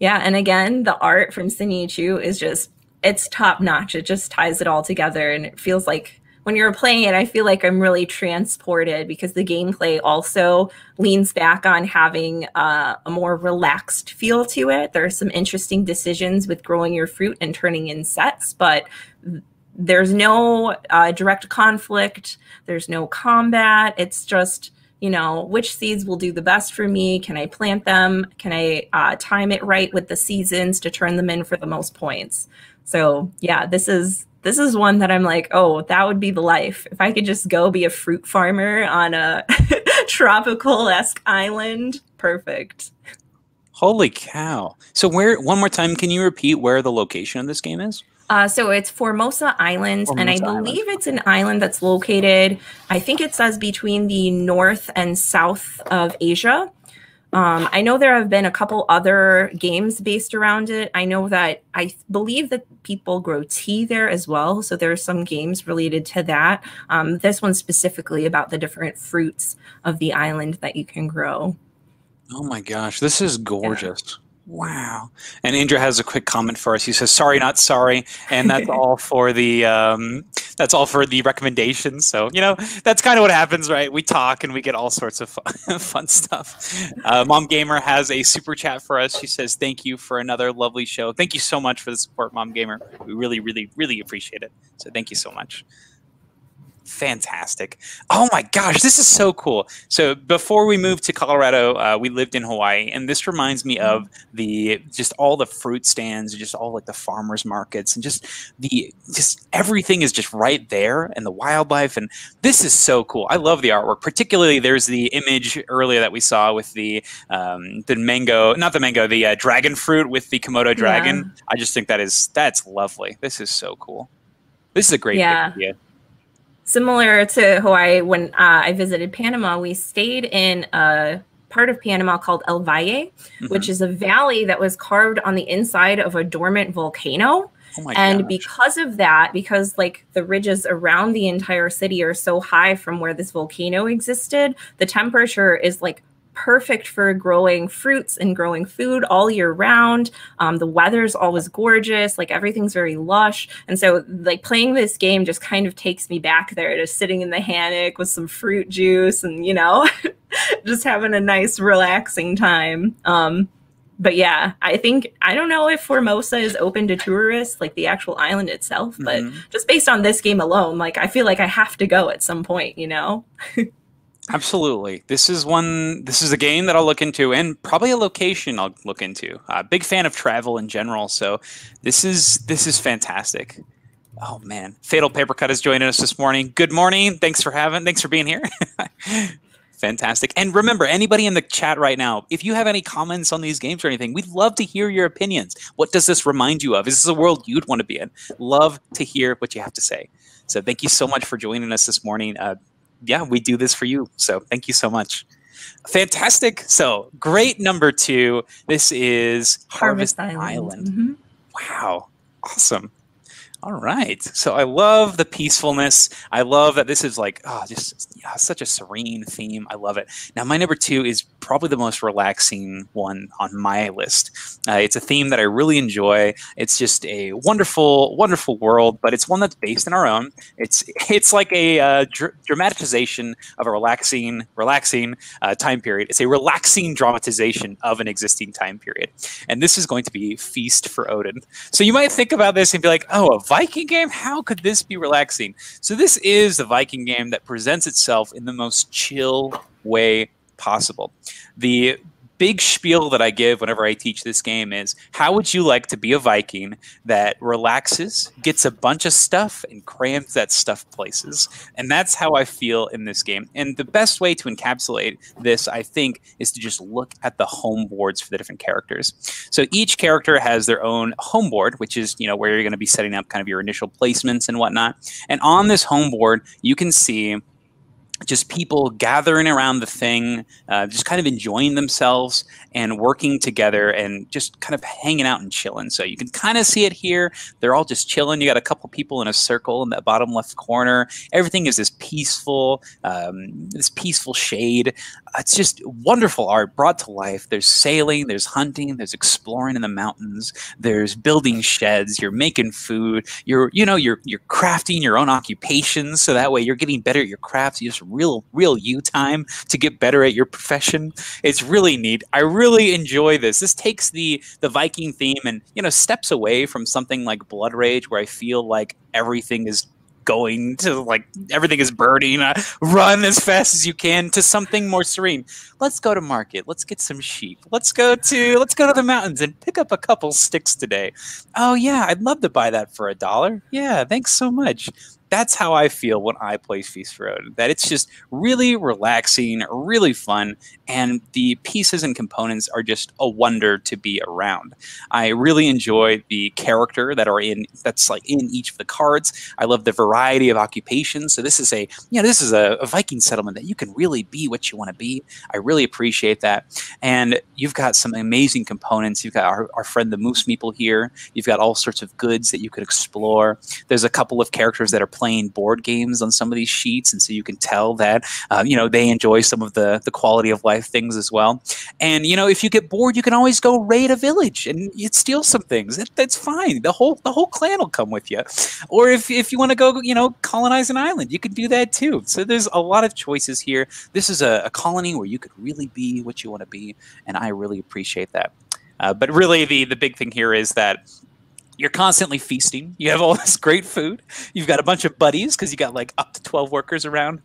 [SPEAKER 2] Yeah, and again, the art from Cindy Chu is just it's top notch. It just ties it all together and it feels like when you're playing it, I feel like I'm really transported because the gameplay also leans back on having uh, a more relaxed feel to it. There are some interesting decisions with growing your fruit and turning in sets, but there's no uh, direct conflict. There's no combat. It's just you know, which seeds will do the best for me? Can I plant them? Can I uh, time it right with the seasons to turn them in for the most points? So yeah, this is this is one that I'm like, oh, that would be the life. If I could just go be a fruit farmer on a tropical esque island, perfect.
[SPEAKER 1] Holy cow! So where? One more time, can you repeat where the location of this game is?
[SPEAKER 2] Uh, so it's Formosa Island, Formosa and I believe Island. it's an island that's located. I think it says between the north and south of Asia. Um, I know there have been a couple other games based around it. I know that I believe that people grow tea there as well. So there are some games related to that. Um, this one specifically about the different fruits of the island that you can grow.
[SPEAKER 1] Oh my gosh, this is gorgeous. Wow. And Andrew has a quick comment for us. He says, "Sorry, not sorry," and that's all for the um, that's all for the recommendations. So you know that's kind of what happens, right? We talk and we get all sorts of fun, fun stuff. Uh, Mom Gamer has a super chat for us. She says, "Thank you for another lovely show. Thank you so much for the support, Mom Gamer. We really, really, really appreciate it. So thank you so much." Fantastic. Oh my gosh, this is so cool. So before we moved to Colorado, uh, we lived in Hawaii, and this reminds me of the just all the fruit stands, just all like the farmers markets, and just the just everything is just right there, and the wildlife, and this is so cool. I love the artwork. Particularly, there's the image earlier that we saw with the um, the mango, not the mango, the uh, dragon fruit with the Komodo dragon. Yeah. I just think that is that's lovely. This is so cool. This is a great yeah. idea
[SPEAKER 2] similar to Hawaii, when uh, I visited Panama, we stayed in a part of Panama called El Valle, mm-hmm. which is a valley that was carved on the inside of a dormant volcano. Oh and gosh. because of that, because like the ridges around the entire city are so high from where this volcano existed, the temperature is like perfect for growing fruits and growing food all year round. Um, the weather's always gorgeous, like everything's very lush. And so, like, playing this game just kind of takes me back there to sitting in the hammock with some fruit juice and, you know, just having a nice, relaxing time. Um, but yeah, I think I don't know if Formosa is open to tourists, like the actual island itself, but mm-hmm. just based on this game alone, like I feel like I have to go at some point, you know?
[SPEAKER 1] Absolutely. This is one. This is a game that I'll look into, and probably a location I'll look into. Uh, big fan of travel in general, so this is this is fantastic. Oh man, Fatal Paper Cut is joining us this morning. Good morning. Thanks for having. Thanks for being here. Fantastic. And remember, anybody in the chat right now, if you have any comments on these games or anything, we'd love to hear your opinions. What does this remind you of? Is this a world you'd want to be in? Love to hear what you have to say. So thank you so much for joining us this morning. Uh, yeah, we do this for you. So thank you so much. Fantastic. So great number two. This is Harvest, Harvest Island. Island. Mm-hmm. Wow. Awesome. All right. So I love the peacefulness. I love that this is like, oh, just yeah, such a serene theme. I love it. Now, my number two is probably the most relaxing one on my list. Uh, it's a theme that I really enjoy. It's just a wonderful, wonderful world, but it's one that's based in our own. It's it's like a uh, dr- dramatization of a relaxing, relaxing uh, time period. It's a relaxing dramatization of an existing time period, and this is going to be Feast for Odin. So you might think about this and be like, oh, Viking game? How could this be relaxing? So this is the Viking game that presents itself in the most chill way possible. The big spiel that I give whenever I teach this game is how would you like to be a Viking that relaxes, gets a bunch of stuff, and crams that stuff places? And that's how I feel in this game. And the best way to encapsulate this, I think, is to just look at the home boards for the different characters. So each character has their own home board, which is, you know, where you're going to be setting up kind of your initial placements and whatnot. And on this home board, you can see just people gathering around the thing, uh, just kind of enjoying themselves and working together and just kind of hanging out and chilling. So you can kind of see it here. They're all just chilling. You got a couple people in a circle in that bottom left corner. Everything is this peaceful, um, this peaceful shade. It's just wonderful art brought to life. There's sailing, there's hunting, there's exploring in the mountains, there's building sheds. You're making food. You're, you know, you're you're crafting your own occupations, so that way you're getting better at your crafts. You just real real you time to get better at your profession. It's really neat. I really enjoy this. This takes the the Viking theme and you know steps away from something like Blood Rage, where I feel like everything is going to like everything is burning. Uh, run as fast as you can to something more serene. Let's go to market. Let's get some sheep. Let's go to let's go to the mountains and pick up a couple sticks today. Oh yeah i'd love to buy that for a dollar. Yeah thanks so much that's how I feel when I play Feast Odin. That it's just really relaxing, really fun, and the pieces and components are just a wonder to be around. I really enjoy the character that are in that's like in each of the cards. I love the variety of occupations. So this is a you know this is a, a Viking settlement that you can really be what you want to be. I really appreciate that. And you've got some amazing components. You've got our, our friend the Moose Meeple here. You've got all sorts of goods that you could explore. There's a couple of characters that are playing board games on some of these sheets, and so you can tell that uh, you know they enjoy some of the the quality of life things as well. And you know, if you get bored, you can always go raid a village and you steal some things. That's fine. The whole the whole clan will come with you. Or if if you want to go, you know, colonize an island, you can do that too. So there's a lot of choices here. This is a, a colony where you could really be what you want to be, and I really appreciate that. Uh, but really, the the big thing here is that you're constantly feasting. You have all this great food. You've got a bunch of buddies because you got like up to 12 workers around.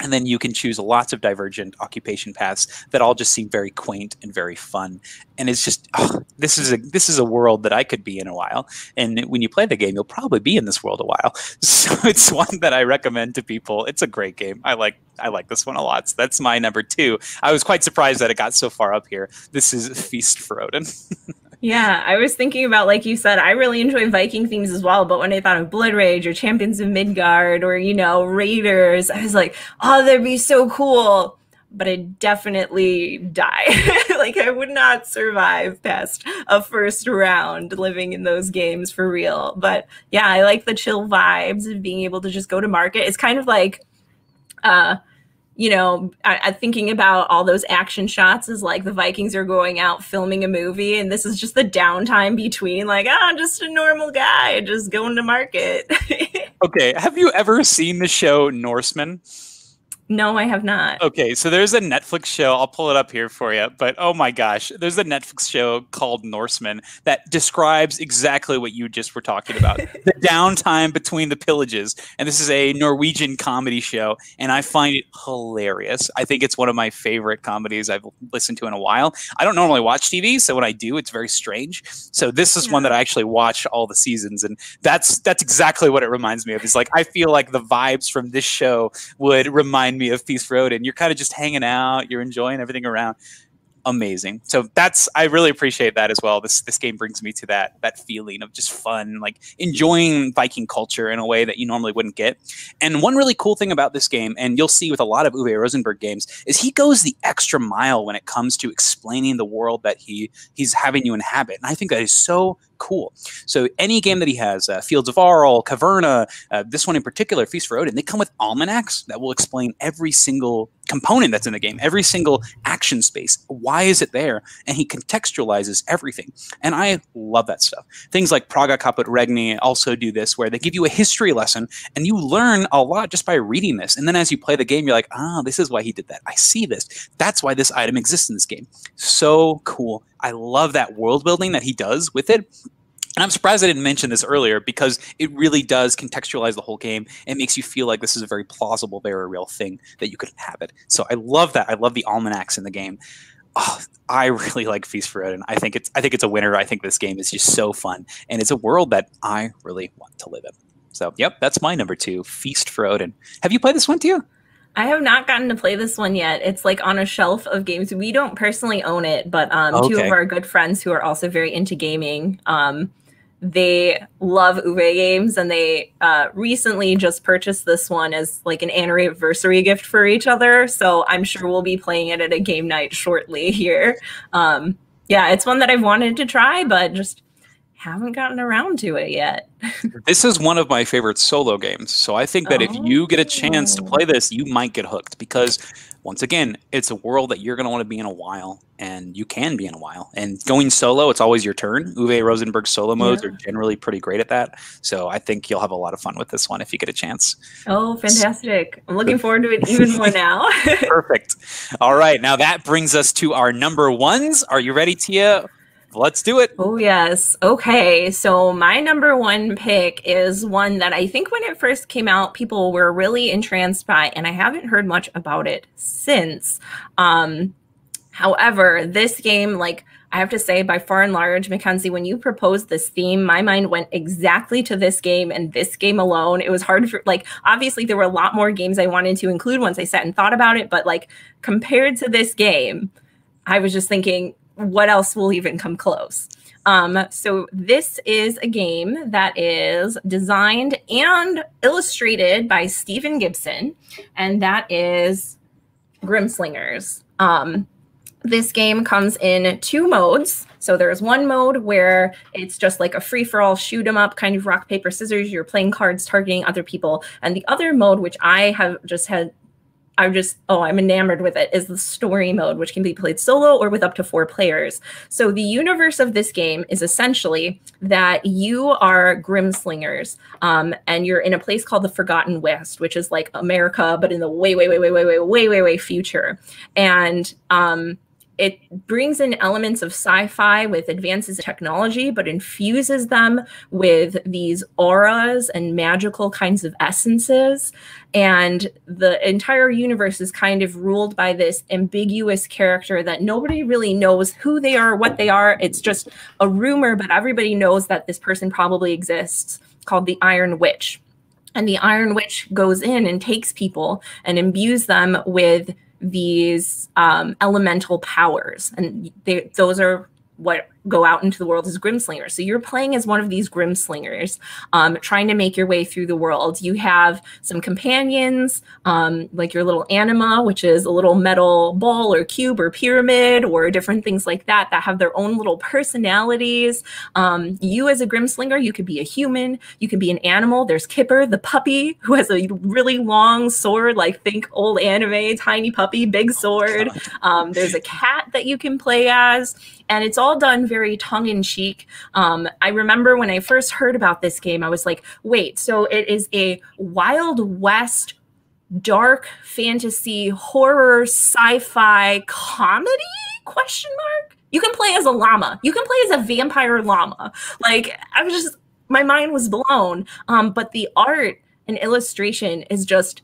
[SPEAKER 1] And then you can choose lots of divergent occupation paths that all just seem very quaint and very fun. And it's just oh, this is a this is a world that I could be in a while. And when you play the game, you'll probably be in this world a while. So it's one that I recommend to people. It's a great game. I like I like this one a lot. So that's my number two. I was quite surprised that it got so far up here. This is Feast for Odin.
[SPEAKER 2] Yeah, I was thinking about, like you said, I really enjoy Viking themes as well. But when I thought of Blood Rage or Champions of Midgard or, you know, Raiders, I was like, oh, that'd be so cool. But I'd definitely die. like, I would not survive past a first round living in those games for real. But yeah, I like the chill vibes of being able to just go to market. It's kind of like, uh, you know, I, I, thinking about all those action shots is like the Vikings are going out filming a movie, and this is just the downtime between, like, oh, I'm just a normal guy, just going to market.
[SPEAKER 1] okay, have you ever seen the show Norsemen?
[SPEAKER 2] No, I have not.
[SPEAKER 1] Okay, so there's a Netflix show. I'll pull it up here for you. But oh my gosh, there's a Netflix show called Norsemen that describes exactly what you just were talking about the downtime between the pillages. And this is a Norwegian comedy show, and I find it hilarious. I think it's one of my favorite comedies I've listened to in a while. I don't normally watch TV, so when I do, it's very strange. So this is yeah. one that I actually watch all the seasons, and that's that's exactly what it reminds me of. It's like I feel like the vibes from this show would remind me of Peace Road, and You're kind of just hanging out, you're enjoying everything around. Amazing. So that's I really appreciate that as well. This this game brings me to that that feeling of just fun, like enjoying Viking culture in a way that you normally wouldn't get. And one really cool thing about this game, and you'll see with a lot of Uwe Rosenberg games, is he goes the extra mile when it comes to explaining the world that he he's having you inhabit. And I think that is so cool. So any game that he has, uh, Fields of Arle, Caverna, uh, this one in particular, Feast for Odin, they come with almanacs that will explain every single component that's in the game, every single action space. Why is it there? And he contextualizes everything. And I love that stuff. Things like Praga Caput Regni also do this, where they give you a history lesson and you learn a lot just by reading this. And then as you play the game, you're like, ah, this is why he did that. I see this. That's why this item exists in this game. So cool. I love that world building that he does with it. And I'm surprised I didn't mention this earlier because it really does contextualize the whole game and makes you feel like this is a very plausible, very real thing that you could inhabit. So I love that. I love the almanacs in the game. oh, I really like Feast for Odin. I think it's I think it's a winner. I think this game is just so fun, and it's a world that I really want to live in. So, yep, that's my number two, Feast for Odin. Have you played this one too?
[SPEAKER 2] I have not gotten to play this one yet. It's like on a shelf of games. We don't personally own it, but um, okay. two of our good friends who are also very into gaming, um, they love Uwe games, and they uh, recently just purchased this one as like an anniversary gift for each other. So I'm sure we'll be playing it at a game night shortly here. Um, yeah, it's one that I've wanted to try, but just haven't gotten around to it yet.
[SPEAKER 1] This is one of my favorite solo games. So I think that oh. if you get a chance to play oh. this, you might get hooked because once again, it's a world that you're going to want to be in a while and you can be in a while. And going solo, it's always your turn. Uwe Rosenberg's solo modes yeah. are generally pretty great at that. So I think you'll have a lot of fun with this one if you get a chance.
[SPEAKER 2] Oh, fantastic. I'm looking forward to it even more now.
[SPEAKER 1] Perfect. All right. Now that brings us to our number ones. Are you ready, Tia? Let's do it.
[SPEAKER 2] Oh, yes. Okay. So, my number one pick is one that I think when it first came out, people were really entranced by, and I haven't heard much about it since. Um, however, this game, like, I have to say, by far and large, Mackenzie, when you proposed this theme, my mind went exactly to this game and this game alone. It was hard for, like, obviously, there were a lot more games I wanted to include once I sat and thought about it, but, like, compared to this game, I was just thinking, what else will even come close? Um, so this is a game that is designed and illustrated by Stephen Gibson, and that is Grimslingers. Um, this game comes in two modes. So there's one mode where it's just like a free for all shoot 'em up kind of rock paper scissors. You're playing cards targeting other people, and the other mode, which I have just had I'm just, oh, I'm enamored with it, is the story mode, which can be played solo or with up to four players. So the universe of this game is essentially that you are Grimslingers, um, and you're in a place called the Forgotten West, which is like America, but in the way, way, way, way, way, way, way, way, way future. And um, it brings in elements of sci-fi with advances in technology but infuses them with these auras and magical kinds of essences. And the entire universe is kind of ruled by this ambiguous character that nobody really knows who they are what they are. It's just a rumor but everybody knows that this person probably exists called the iron witch. And the iron witch goes in and takes people and imbues them with these um, elemental powers, and they, those are what go out into the world as Grimslingers. So you're playing as one of these Grimslingers, um, trying to make your way through the world. You have some companions, um, like your little anima, which is a little metal ball or cube or pyramid or different things like that that have their own little personalities. Um, you as a Grimslinger, you could be a human, you could be an animal. There's Kipper, the puppy, who has a really long sword, like think old anime, tiny puppy, big sword. Um, there's a cat that you can play as, and it's all done very very tongue in cheek. Um, I remember when I first heard about this game, I was like, wait, so it is a Wild West dark fantasy horror sci-fi comedy? Question mark? You can play as a llama. You can play as a vampire llama. Like i was just my mind was blown. Um, but the art and illustration is just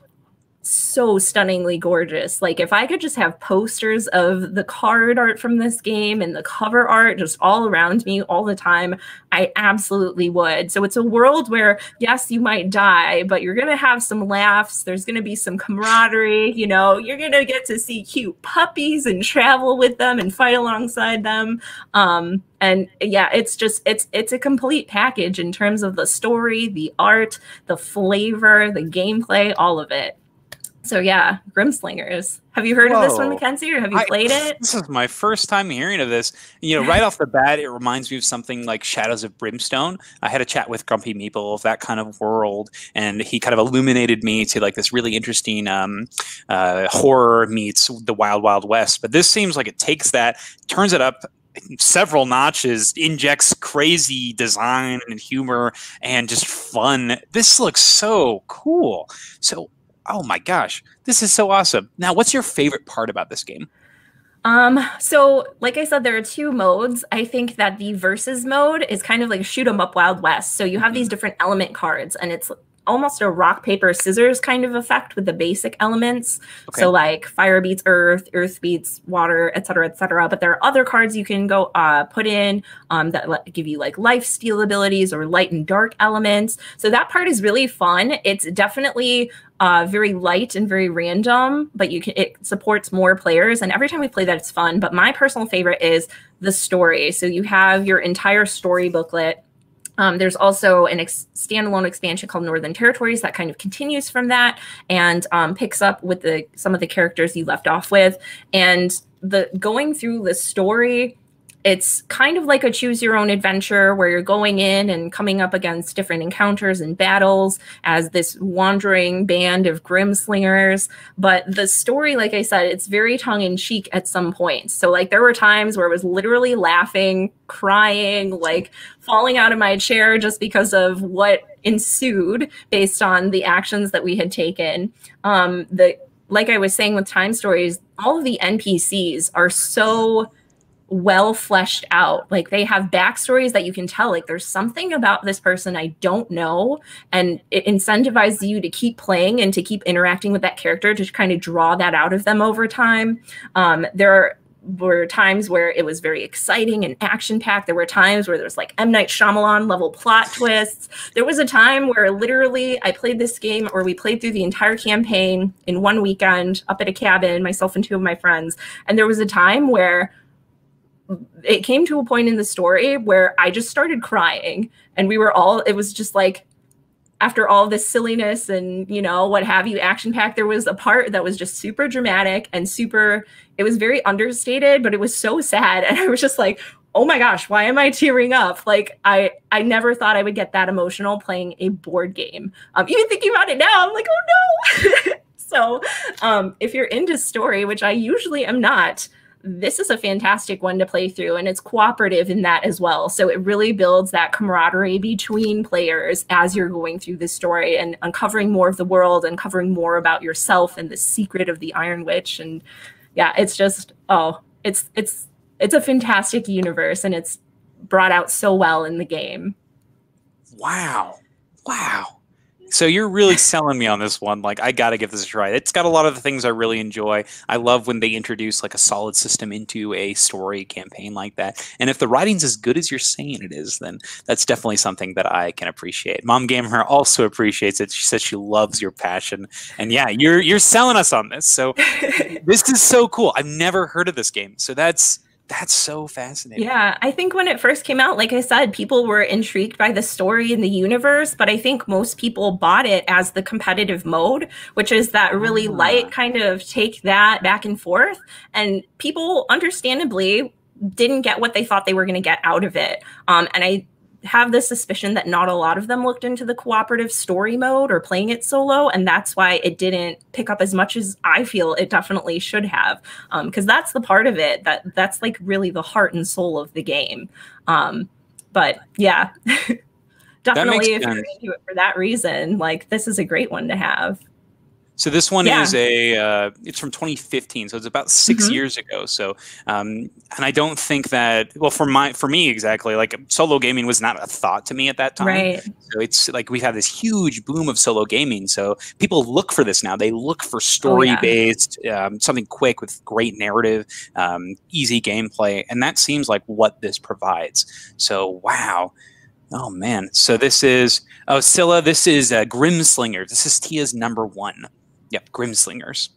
[SPEAKER 2] so stunningly gorgeous. Like if I could just have posters of the card art from this game and the cover art just all around me all the time, I absolutely would. So it's a world where yes, you might die, but you're going to have some laughs, there's going to be some camaraderie, you know, you're going to get to see cute puppies and travel with them and fight alongside them. Um and yeah it's just it's it's a complete package in terms of the story the art the flavor the gameplay all of it so yeah, Grimslingers. Have you heard Whoa. of this one, Mackenzie, or have you played I, it?
[SPEAKER 1] This is my first time hearing of this. You know, right off the bat, it reminds me of something like Shadows of Brimstone. I had a chat with Grumpy Meeple of that kind of world, and he kind of illuminated me to like this really interesting um, uh, horror meets the Wild Wild West. But this seems like it takes that, turns it up several notches, injects crazy design and humor and just fun. This looks so cool. So oh my gosh, this is so awesome. Now, what's your favorite part about this game?
[SPEAKER 2] Um, so like I said, there are two modes. I think that the versus mode is kind of like shoot 'em up Wild West. So you have these mm-hmm. different element cards, and it's almost a rock paper scissors kind of effect with the basic elements. Okay. So like fire beats earth, earth beats water, etc., etc. But there are other cards you can go uh, put in um, that give you like life steal abilities or light and dark elements. So that part is really fun. It's definitely uh, very light and very random, but you can it supports more players. And every time we play that, it's fun. But my personal favorite is the story. So you have your entire story booklet. Um, there's also an ex- standalone expansion called Northern Territories that kind of continues from that and um, picks up with the some of the characters you left off with. And the going through the story it's kind of like a choose your own adventure where you're going in and coming up against different encounters and battles as this wandering band of grimslingers but the story like i said it's very tongue-in-cheek at some points. So like there were times where i was literally laughing crying like falling out of my chair just because of what ensued based on the actions that we had taken. Um the like i was saying with time stories all of the npcs are so well fleshed out. Like they have backstories that you can tell. Like there's something about this person I don't know. And it incentivizes you to keep playing and to keep interacting with that character to kind of draw that out of them over time. Um, there were times where it was very exciting and action packed. There were times where there was like M. Night Shyamalan level plot twists. There was a time where literally I played this game or we played through the entire campaign in one weekend up at a cabin, myself and two of my friends. And there was a time where it came to a point in the story where I just started crying. And we were all it was just like after all this silliness and you know what have you action packed there was a part that was just super dramatic and super it was very understated but it was so sad. And I was just like oh my gosh why am I tearing up? Like I I never thought I would get that emotional playing a board game. Um even thinking about it now I'm like oh no. So um if you're into story which I usually am not this is a fantastic one to play through and it's cooperative in that as well. So it really builds that camaraderie between players as you're going through the story and uncovering more of the world uncovering more about yourself and the secret of the iron witch. And yeah it's just oh it's it's it's a fantastic universe and it's brought out so well in the game.
[SPEAKER 1] Wow. Wow so you're really selling me on this one. Like I got to give this a try. It's got a lot of the things I really enjoy. I love when they introduce like a solid system into a story campaign like that. And if the writing's as good as you're saying it is, then that's definitely something that I can appreciate. Mom Gamer also appreciates it. She says she loves your passion. And yeah, you're you're selling us on this. So this is so cool. I've never heard of this game. So that's that's so fascinating.
[SPEAKER 2] Yeah, I think when it first came out, like I said, people were intrigued by the story and the universe, but I think most people bought it as the competitive mode, which is that really uh. light kind of take that back and forth. And people understandably didn't get what they thought they were going to get out of it. Um, and I have the suspicion that not a lot of them looked into the cooperative story mode or playing it solo and that's why it didn't pick up as much as i feel it definitely should have because um, that's the part of it that that's like really the heart and soul of the game. Um, but yeah. Definitely if sense. you're into it for that reason like this is a great one to have
[SPEAKER 1] so this one yeah. is a uh, it's from 2015, so it's about 6 mm-hmm. years ago. So, um, and I don't think that well for my for me exactly like solo gaming was not a thought to me at that time.
[SPEAKER 2] Right.
[SPEAKER 1] So it's like we have this huge boom of solo gaming. So people look for this now. They look for story based, oh, yeah. um, something quick with great narrative, um, easy gameplay, and that seems like what this provides. So wow. Oh man! So this is oh Scylla. This is uh, Grimslinger. This is Tia's number one. Yep, Grimslingers.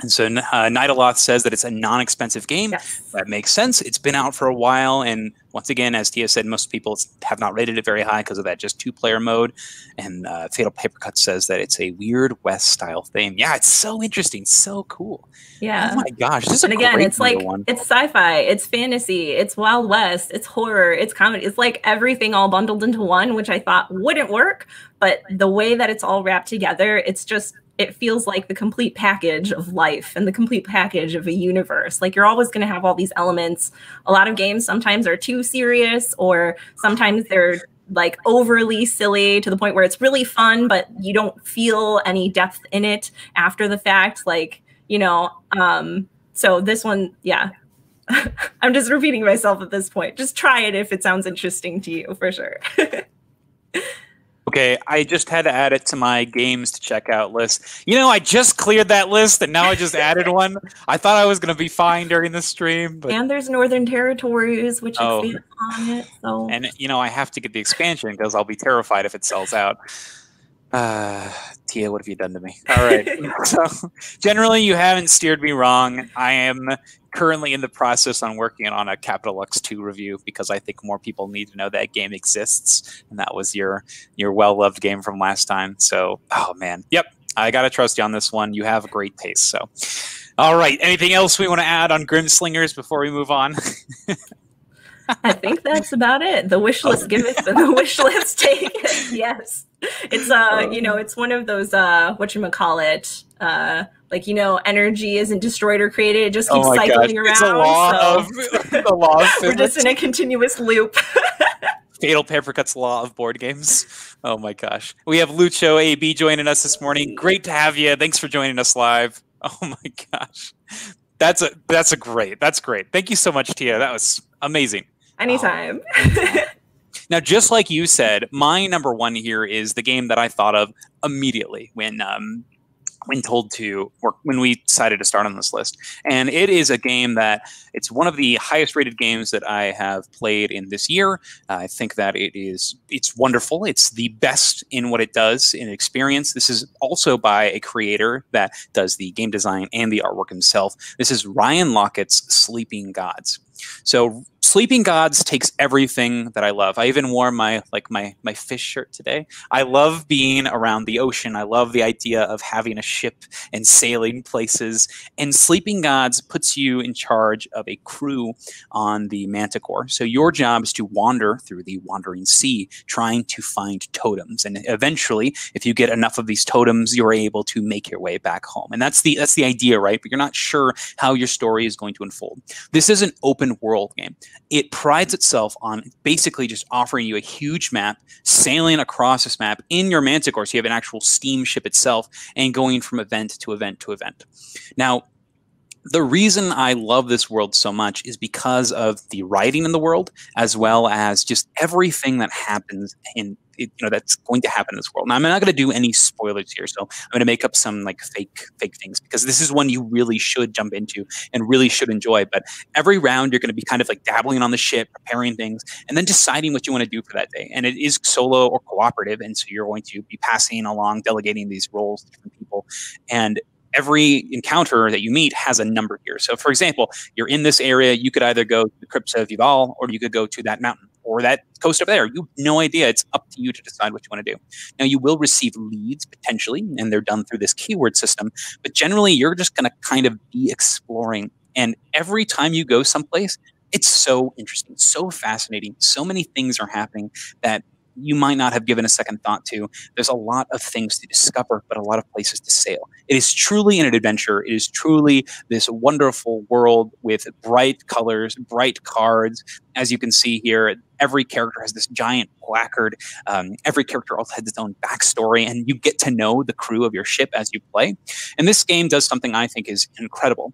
[SPEAKER 1] And so uh, Nidaloth says that it's a non-expensive game. Yes. That makes sense. It's been out for a while, and once again, as Tia said, most people have not rated it very high because of that just two-player mode. And uh, Fatal Papercut says that it's a weird West style theme. Yeah, it's so interesting, so cool.
[SPEAKER 2] Yeah.
[SPEAKER 1] Oh my gosh, this is
[SPEAKER 2] and again, it's like one. it's sci-fi, it's fantasy, it's Wild West, it's horror, it's comedy. It's like everything all bundled into one, which I thought wouldn't work, but the way that it's all wrapped together, it's just it feels like the complete package of life and the complete package of a universe. Like you're always going to have all these elements. A lot of games sometimes are too serious or sometimes they're like overly silly to the point where it's really fun but you don't feel any depth in it after the fact like, you know, um so this one, yeah. I'm just repeating myself at this point. Just try it if it sounds interesting to you for sure.
[SPEAKER 1] Okay, I just had to add it to my games to check out list. You know, I just cleared that list and now I just added one. I thought I was going to be fine during the stream, but
[SPEAKER 2] and there's Northern Territories, which oh. is on it. So
[SPEAKER 1] and you know, I have to get the expansion because I'll be terrified if it sells out. Uh, Tia, what have you done to me? All right. so, generally, you haven't steered me wrong. I am currently in the process on working on a Capital X2 review because I think more people need to know that game exists. And that was your your well loved game from last time. So, oh man. Yep. I got to trust you on this one. You have a great taste. So, all right. Anything else we want to add on Grimslingers before we move on?
[SPEAKER 2] I think that's about it. The wish list, give it the wish list, take it. Yes. It's uh, you know, it's one of those uh what you call it, uh like you know, energy isn't destroyed or created; it just keeps oh cycling gosh. around. It's a law so of the law of We're just in a continuous loop.
[SPEAKER 1] Fatal Papercut's law of board games. Oh my gosh. We have Lucho AB joining us this morning. Great to have you. Thanks for joining us live. Oh my gosh. That's a that's a great. That's great. Thank you so much, Tia. That was amazing.
[SPEAKER 2] Anytime.
[SPEAKER 1] Oh. now, just like you said, my number one here is the game that I thought of immediately when um, when told to work when we decided to start on this list. And it is a game that it's one of the highest rated games that i have played in this year. I think that it is it's wonderful. It's the best in what it does in experience. This is also by a creator that does the game design and the artwork himself. This is ryan Laukat's sleeping gods. So Sleeping Gods takes everything that I love. I even wore my like my my fish shirt today. I love being around the ocean. I love the idea of having a ship and sailing places. And Sleeping Gods puts you in charge of a crew on the Manticore. So your job is to wander through the wandering sea, trying to find totems. And eventually, if you get enough of these totems, you're able to make your way back home. And that's the that's the idea, right? But you're not sure how your story is going to unfold. This is an open world game it prides itself on basically just offering you a huge map, sailing across this map in your Manticore. So you have an actual steamship itself and going from event to event to event. Now, the reason I love this world so much is because of the writing in the world, as well as just everything that happens in you know that's going to happen in this world. Now I'm not going to do any spoilers here, so I'm going to make up some like fake fake things because this is one you really should jump into and really should enjoy. But every round you're going to be kind of like dabbling on the ship, preparing things, and then deciding what you want to do for that day. And it is solo or cooperative, and so you're going to be passing along, delegating these roles to different people, and every encounter that you meet has a number here. So, for example, you're in this area, you could either go to the Crypts of Yubal or you could go to that mountain or that coast over there. You have no idea. It's up to you to decide what you want to do. Now, you will receive leads potentially, and they're done through this keyword system, but generally, you're just going to kind of be exploring. And every time you go someplace, it's so interesting, so fascinating. So many things are happening that you might not have given a second thought to. There's a lot of things to discover, but a lot of places to sail. It is truly an adventure. It is truly this wonderful world with bright colors, bright cards. As you can see here, every character has this giant placard. Um, every character also has its own backstory, and you get to know the crew of your ship as you play. And this game does something I think is incredible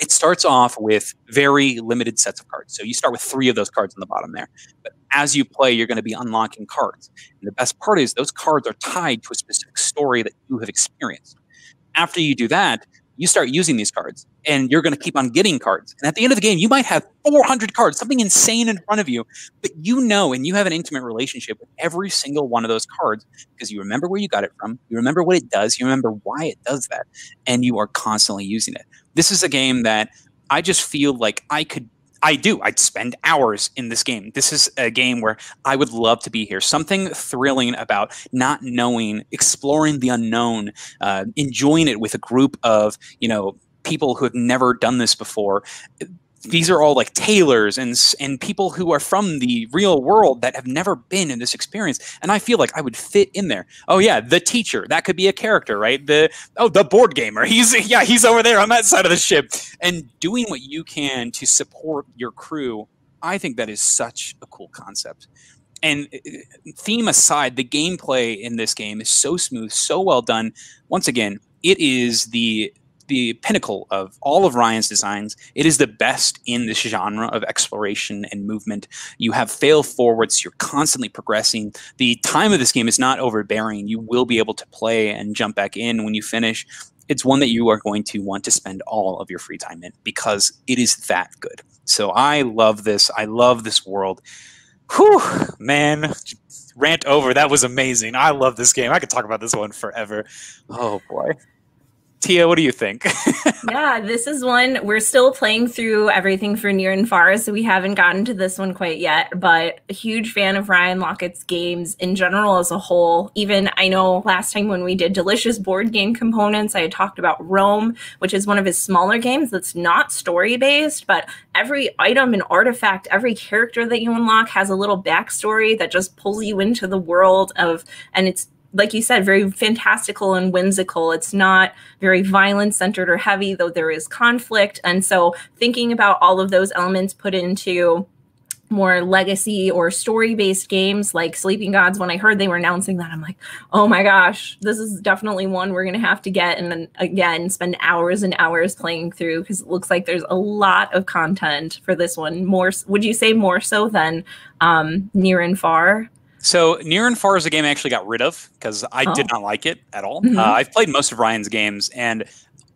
[SPEAKER 1] it starts off with very limited sets of cards. So you start with three of those cards on the bottom there. But as you play, you're going to be unlocking cards. And the best part is those cards are tied to a specific story that you have experienced. After you do that, you start using these cards and you're going to keep on getting cards. And at the end of the game, you might have 400 cards, something insane in front of you, but you know and you have an intimate relationship with every single one of those cards because you remember where you got it from, you remember what it does, you remember why it does that, and you are constantly using it. This is a game that I just feel like I could I do. I'd spend hours in this game. This is a game where I would love to be here. Something thrilling about not knowing, exploring the unknown, uh, enjoying it with a group of you know people who have never done this before these are all like tailors and and people who are from the real world that have never been in this experience and i feel like i would fit in there. Oh yeah the teacher that could be a character right? The oh the board gamer he's yeah he's over there on that side of the ship. And doing what you can to support your crew i think that is such a cool concept. And uh, theme aside the gameplay in this game is so smooth so well done. Once again it is the the pinnacle of all of Ryan's designs. It is the best in this genre of exploration and movement. You have fail forwards, you're constantly progressing. The time of this game is not overbearing. You will be able to play and jump back in when you finish. It's one that you are going to want to spend all of your free time in because it is that good. So I love this. I love this world. Whew, man, rant over. That was amazing. I love this game. I could talk about this one forever. Oh boy. Tia, what do you think?
[SPEAKER 2] yeah, this is one we're still playing through everything for near and far, so we haven't gotten to this one quite yet. But a huge fan of Ryan Laukat's games in general as a whole. Even I know last time when we did delicious board game components, I had talked about Roam, which is one of his smaller games that's not story based, but every item and artifact, every character that you unlock has a little backstory that just pulls you into the world of, and it's like you said, very fantastical and whimsical. It's not very violence centered or heavy, though there is conflict. And so, thinking about all of those elements put into more legacy or story based games like Sleeping Gods, when I heard they were announcing that, I'm like, oh my gosh, this is definitely one we're going to have to get and then again spend hours and hours playing through because it looks like there's a lot of content for this one. More, would you say more so than um, Near and Far?
[SPEAKER 1] So Near and Far is a game I actually got rid of because I oh. did not like it at all. Mm-hmm. Uh, I've played most of Ryan's games, and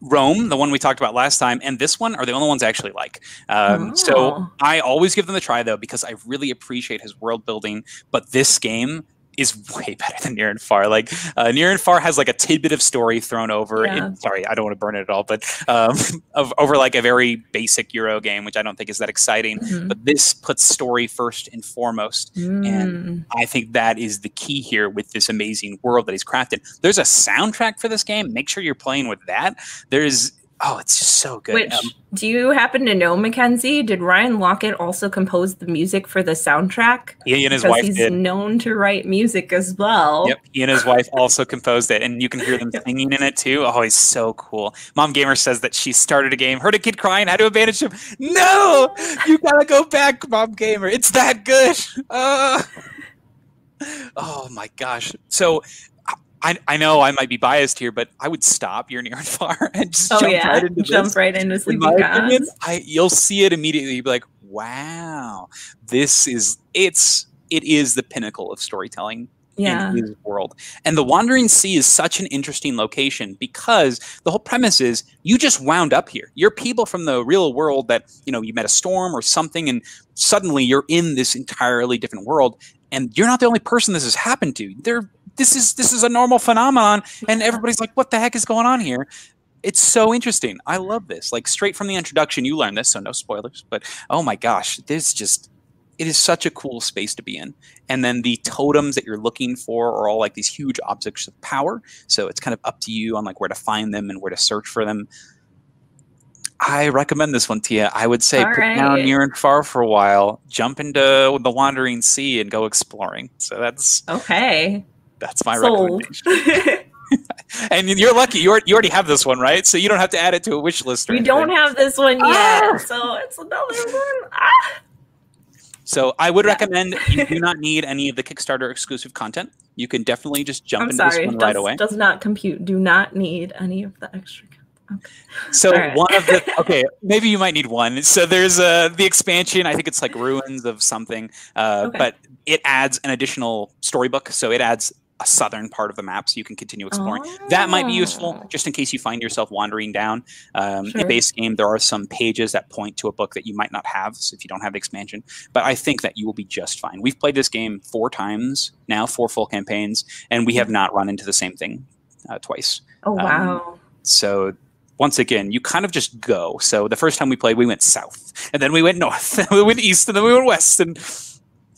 [SPEAKER 1] Roam, the one we talked about last time, and this one are the only ones I actually like. Um, oh. So I always give them a try though because I really appreciate his world building. But this game is way better than Near and Far. Like uh, Near and Far has like a tidbit of story thrown over. Yeah. In, sorry, I don't want to burn it at all, but um, of, over like a very basic Euro game, which I don't think is that exciting. Mm-hmm. But this puts story first and foremost, mm. and I think that is the key here with this amazing world that he's crafted. There's a soundtrack for this game. Make sure you're playing with that. There's Oh, it's just so good.
[SPEAKER 2] Which um, do you happen to know, Mackenzie? Did Ryan Laukat also compose the music for the soundtrack?
[SPEAKER 1] He and his wife
[SPEAKER 2] he's
[SPEAKER 1] did.
[SPEAKER 2] known to write music as well.
[SPEAKER 1] Yep, he and his wife also composed it, and you can hear them singing in it too. Oh, he's so cool. Mom Gamer says that she started a game, heard a kid crying, had to abandon him. No, you gotta go back, Mom Gamer. It's that good. Uh, oh my gosh. So I, I know I might be biased here, but I would stop your near and far and just oh, jump yeah. right into
[SPEAKER 2] jump
[SPEAKER 1] this.
[SPEAKER 2] right into sleeping opinion,
[SPEAKER 1] I you'll see it immediately. You'll be like, wow, this is it's it is the pinnacle of storytelling yeah. in his world. And the Wandering Sea is such an interesting location because the whole premise is you just wound up here. You're people from the real world that, you know, you met a storm or something and suddenly you're in this entirely different world and you're not the only person this has happened to. There this is this is a normal phenomenon and everybody's like what the heck is going on here it's so interesting i love this like straight from the introduction you learn this so no spoilers but oh my gosh this just it is such a cool space to be in and then the totems that you're looking for are all like these huge objects of power so it's kind of up to you on like where to find them and where to search for them I recommend this one, Tia. I would say All put right. down near and far for a while, jump into the wandering sea, and go exploring. So that's
[SPEAKER 2] okay.
[SPEAKER 1] That's my Sold. recommendation. and you're lucky. You already, you already have this one, right? So you don't have to add it to a wish list.
[SPEAKER 2] we don't have this one yet, ah! so it's another one. Ah!
[SPEAKER 1] So I would yeah. recommend you do not need any of the Kickstarter exclusive content. You can definitely just jump I'm into sorry, this one
[SPEAKER 2] does,
[SPEAKER 1] right away.
[SPEAKER 2] Does not compute. Do not need any of the extra. Okay.
[SPEAKER 1] So right. one of the okay, maybe you might need one. So there's uh the expansion. I think it's like ruins of something, uh, okay. but it adds an additional storybook. So it adds a southern part of the map so you can continue exploring. Oh. That might be useful oh. just in case you find yourself wandering down. Um, sure. In base game, there are some pages that point to a book that you might not have so if you don't have the expansion. But I think that you will be just fine. We've played this game four times now, four full campaigns, and we have not run into the same thing uh, twice.
[SPEAKER 2] Oh, wow. Um,
[SPEAKER 1] so once again, you kind of just go. So the first time we played, we went south, and then we went north, and we went east, and then we went west, and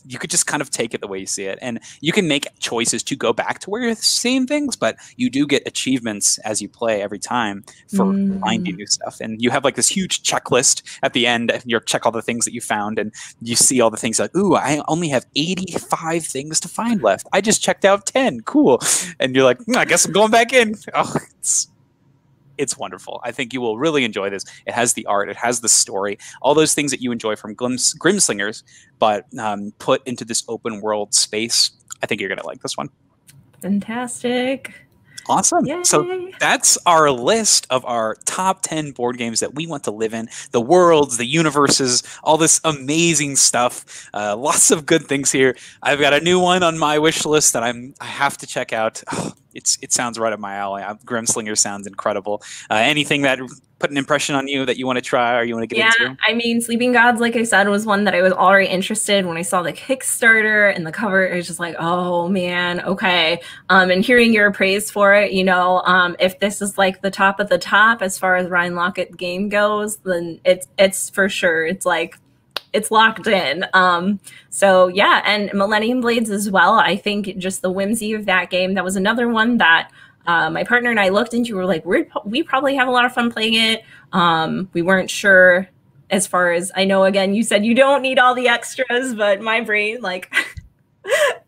[SPEAKER 1] you could just kind of take it the way you see it. And you can make choices to go back to where you're seeing things, but you do get achievements as you play every time for mm. finding new stuff. And you have like this huge checklist at the end, and you check all the things that you found, and you see all the things like, ooh, I only have 85 things to find left. I just checked out 10. Cool. And you're like, mm, I guess I'm going back in. Oh, it's it's wonderful. I think you will really enjoy this. It has the art, it has the story, all those things that you enjoy from Grims- Grimslingers, but um, put into this open world space. I think you're going to like this one.
[SPEAKER 2] Fantastic.
[SPEAKER 1] Awesome.
[SPEAKER 2] Yay.
[SPEAKER 1] So that's our list of our top 10 board games that we want to live in the worlds, the universes, all this amazing stuff. Uh, lots of good things here. I've got a new one on my wish list that I'm I have to check out. Oh, it's it sounds right up my alley. Uh, Grimslinger sounds incredible. Uh, anything that put an impression on you that you want to try or you want to get
[SPEAKER 2] yeah,
[SPEAKER 1] into?
[SPEAKER 2] I mean, Sleeping Gods, like I said, was one that I was already interested when I saw the Kickstarter and the cover. It was just like, oh man, okay. Um, and hearing your praise for it, you know, um, if this is like the top of the top as far as Ryan Laukat game goes, then it's it's for sure. It's like it's locked in. Um, so yeah, and Millennium Blades as well. I think just the whimsy of that game. That was another one that uh, my partner and I looked into. We were like, we we probably have a lot of fun playing it. Um, we weren't sure as far as I know. Again, you said you don't need all the extras, but my brain like.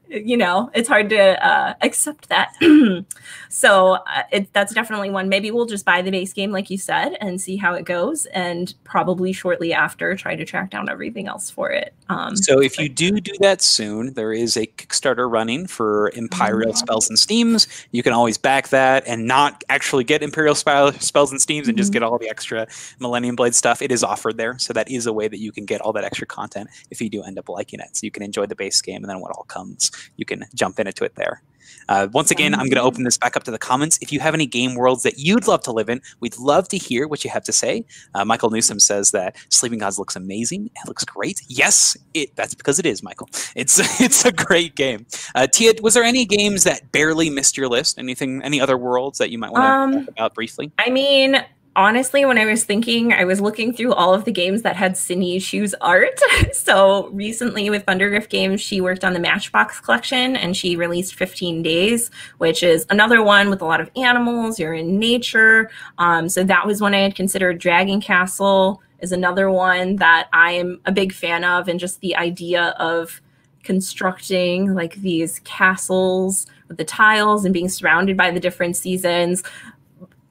[SPEAKER 2] you know, it's hard to uh, accept that. so uh, it, that's definitely one. Maybe we'll just buy the base game, like you said, and see how it goes, and probably shortly after try to track down everything else for it.
[SPEAKER 1] Um, so if you do do that soon, there is a Kickstarter running for Empyreal mm-hmm. Spells and Steams. You can always back that and not actually get Empyreal Spells and Steams and mm-hmm. just get all the extra Millennium Blade stuff. It is offered there, so that is a way that you can get all that extra content if you do end up liking it. So you can enjoy the base game and then what all comes you can jump into it there. Uh, once again, I'm going to open this back up to the comments. If you have any game worlds that you'd love to live in, we'd love to hear what you have to say. Uh, Michael Newsom says that Sleeping Gods looks amazing. It looks great. Yes, it. That's because it is, Michael. It's it's a great game. Uh, Tia, was there any games that barely missed your list? Anything? Any other worlds that you might want to um, talk about briefly?
[SPEAKER 2] I mean, honestly, when I was thinking, I was looking through all of the games that had Cinyee Chiu's art. so recently with Thundergryph Games, she worked on the Matchbox collection and she released 15 Days, which is another one with a lot of animals. You're in nature. Um, so that was one I had considered. Dragon Castle is another one that I'm a big fan of, and just the idea of constructing like these castles with the tiles and being surrounded by the different seasons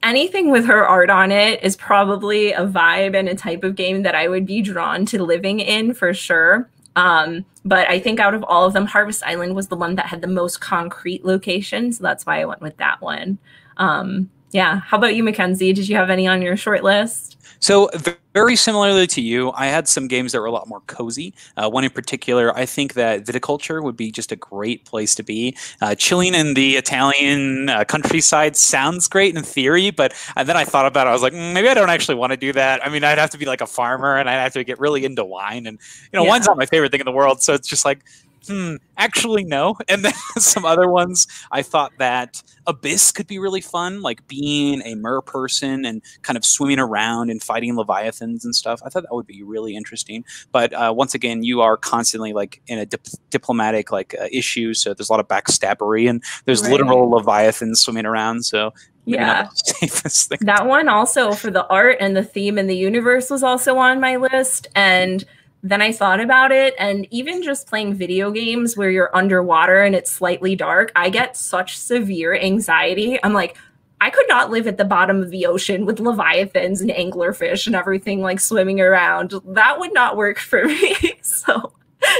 [SPEAKER 2] anything with her art on it is probably a vibe and a type of game that I would be drawn to living in for sure. Um, but I think out of all of them, Harvest Island was the one that had the most concrete locations. So that's why I went with that one. Um, yeah. How about you, Mackenzie? Did you have any on your short list?
[SPEAKER 1] So very similarly to you, I had some games that were a lot more cozy. Uh, one in particular, I think that viticulture would be just a great place to be. Uh, chilling in the Italian uh, countryside sounds great in theory, but and then I thought about it. I was like, mm, maybe I don't actually want to do that. I mean, I'd have to be like a farmer, and I'd have to get really into wine, and you know, yeah. wine's not my favorite thing in the world. So it's just like hmm, actually no. And then some other ones, I thought that Abyss could be really fun, like being a mer person and kind of swimming around and fighting leviathans and stuff. I thought that would be really interesting. But uh, once again, you are constantly like in a dip- diplomatic like uh, issue, so there's a lot of backstabbery and there's right. literal leviathans swimming around. So
[SPEAKER 2] yeah that one also for the art and the theme and the universe was also on my list and then I thought about it, and even just playing video games where you're underwater and it's slightly dark, I get such severe anxiety. I'm like, I could not live at the bottom of the ocean with leviathans and anglerfish and everything like swimming around. That would not work for me. so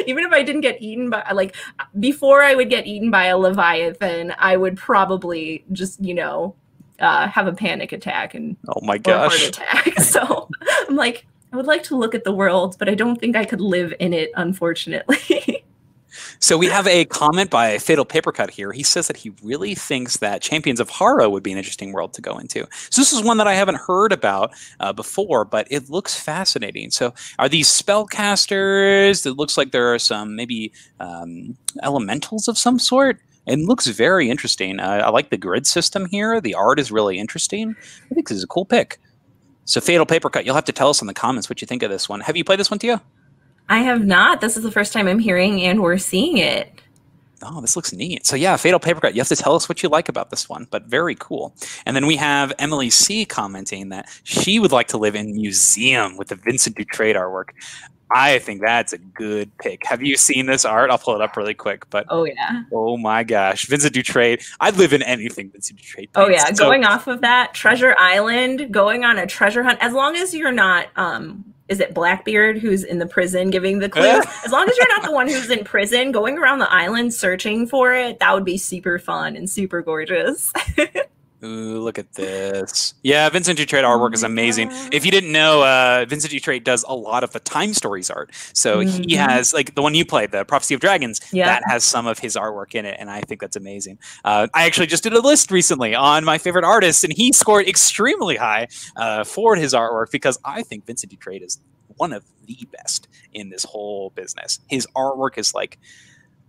[SPEAKER 2] even if I didn't get eaten by like before I would get eaten by a leviathan, I would probably just you know uh, have a panic attack and
[SPEAKER 1] oh my gosh
[SPEAKER 2] heart attack. so I'm like I would like to look at the world, but I don't think I could live in it, unfortunately.
[SPEAKER 1] so we have a comment by Fatal Papercut here. He says that he really thinks that Champions of Hara would be an interesting world to go into. So this is one that I haven't heard about uh, before, but it looks fascinating. So are these spellcasters? It looks like there are some maybe um, elementals of some sort. It looks very interesting. Uh, I like the grid system here. The art is really interesting. I think this is a cool pick. So Fatal Paper Cut, you'll have to tell us in the comments what you think of this one. Have you played this one, Tia?
[SPEAKER 2] I have not. This is the first time I'm hearing and we're seeing it.
[SPEAKER 1] Oh, this looks neat. So yeah, Fatal Paper Cut. You have to tell us what you like about this one, but very cool. And then we have Emily C commenting that she would like to live in museum with the Vincent Dutrait artwork. I think that's a good pick. Have you seen this art? I'll pull it up really quick. But
[SPEAKER 2] oh yeah,
[SPEAKER 1] oh my gosh, Vincent Dutrait. I'd live in anything Vincent Dutrait. Paints.
[SPEAKER 2] Oh yeah, so, going off of that, Treasure Island, going on a treasure hunt. As long as you're not, um, is it Blackbeard who's in the prison giving the clues? as long as you're not the one who's in prison, going around the island searching for it, that would be super fun and super gorgeous.
[SPEAKER 1] Ooh, look at this. Yeah, Vincent Dutrait artwork is amazing. If you didn't know, uh, Vincent Dutrait does a lot of the Time Stories art. So mm-hmm. he has, like, the one you played, the Prophecy of Dragons, yeah. that has some of his artwork in it. And I think that's amazing. Uh, I actually just did a list recently on my favorite artists, and he scored extremely high uh, for his artwork because I think Vincent Dutrait is one of the best in this whole business. His artwork is like,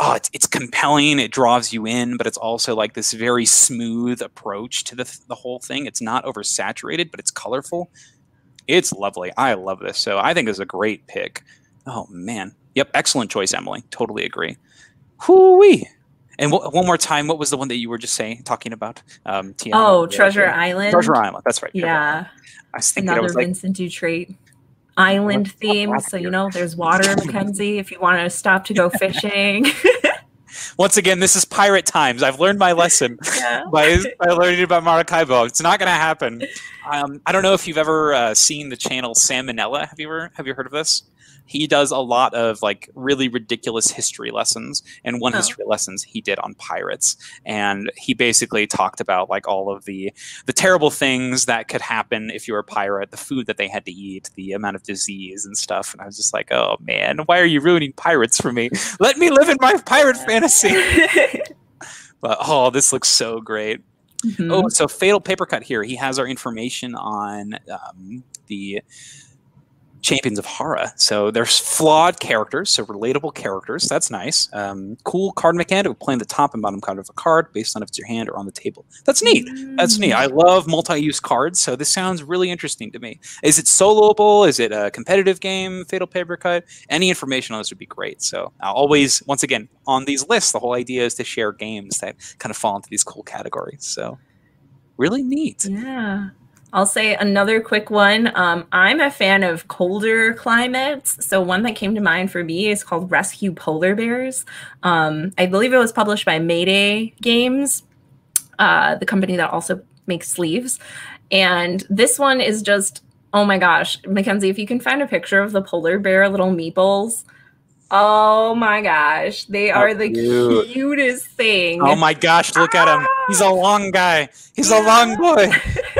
[SPEAKER 1] oh, it's, it's compelling. It draws you in, but it's also like this very smooth approach to the, the whole thing. It's not oversaturated, but it's colorful. It's lovely. I love this. So I think it's a great pick. Oh, man. Yep. Excellent choice, Emily. Totally agree. Hoo-wee. And w- one more time, what was the one that you were just saying, talking about?
[SPEAKER 2] Um, Tiana, oh, Treasure Island.
[SPEAKER 1] Treasure Island. That's right.
[SPEAKER 2] Yeah. I was thinking Another was like, Vincent Dutrait island theme. So you know, there's water, Mackenzie. If you want to stop to go fishing.
[SPEAKER 1] Once again, this is pirate times. I've learned my lesson yeah. by, by learning about Maracaibo. It's not going to happen. Um, I don't know if you've ever uh, seen the channel Sam O'Nella. Have you ever have you heard of this? He does a lot of like really ridiculous history lessons and one oh. history lessons he did on pirates. And he basically talked about like all of the the terrible things that could happen if you were a pirate the food that they had to eat the amount of disease and stuff. And i was just like oh man why are you ruining pirates for me? Let me live in my pirate fantasy. But oh this looks so great. Mm-hmm. oh so fatal paper cut here he has our information on um, the Champions of Hara. So there's flawed characters, so relatable characters. That's nice. Um, cool card mechanic playing the top and bottom card of a card based on if it's your hand or on the table. That's neat. That's neat. I love multi-use cards, so this sounds really interesting to me. Is it soloable? Is it a competitive game? Fatal Paper Cut? Any information on this would be great. So I'll always, once again, on these lists, the whole idea is to share games that kind of fall into these cool categories. So really neat.
[SPEAKER 2] Yeah. I'll say another quick one. Um, I'm a fan of colder climates. So, one that came to mind for me is called Rescue Polar Bears. Um, I believe it was published by Mayday Games, uh, the company that also makes sleeves. And this one is just, oh my gosh, Mackenzie, if you can find a picture of the polar bear little meeples. Oh my gosh, they are the cute. cutest thing.
[SPEAKER 1] Oh my gosh, look ah! at him. He's a long guy. He's a long boy.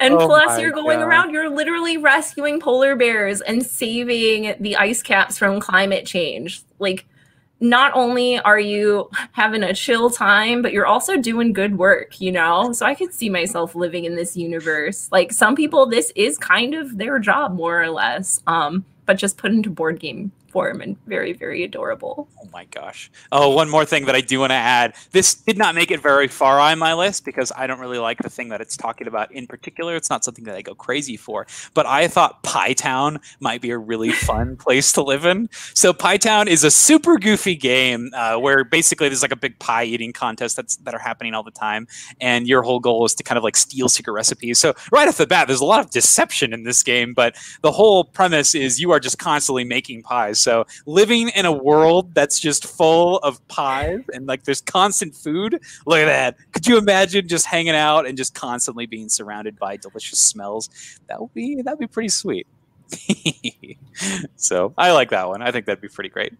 [SPEAKER 2] and oh plus you're going God. around you're literally rescuing polar bears and saving the ice caps from climate change. Like not only are you having a chill time but you're also doing good work you know? So i could see myself living in this universe. Like some people this is kind of their job more or less um but just put into board game form and very, very adorable.
[SPEAKER 1] Oh my gosh. Oh, one more thing that I do want to add. This did not make it very far on my list because I don't really like the thing that it's talking about in particular. It's not something that I go crazy for. But I thought Pie Town might be a really fun place to live in. So Pie Town is a super goofy game uh, where basically there's like a big pie eating contest that's that are happening all the time, and your whole goal is to kind of like steal secret recipes. So right off the bat, there's a lot of deception in this game, but the whole premise is you are just constantly making pies. So living in a world that's just full of pies and like there's constant food. Look at that. Could you imagine just hanging out and just constantly being surrounded by delicious smells? That would be that'd be pretty sweet. so I like that one. I think that'd be pretty great.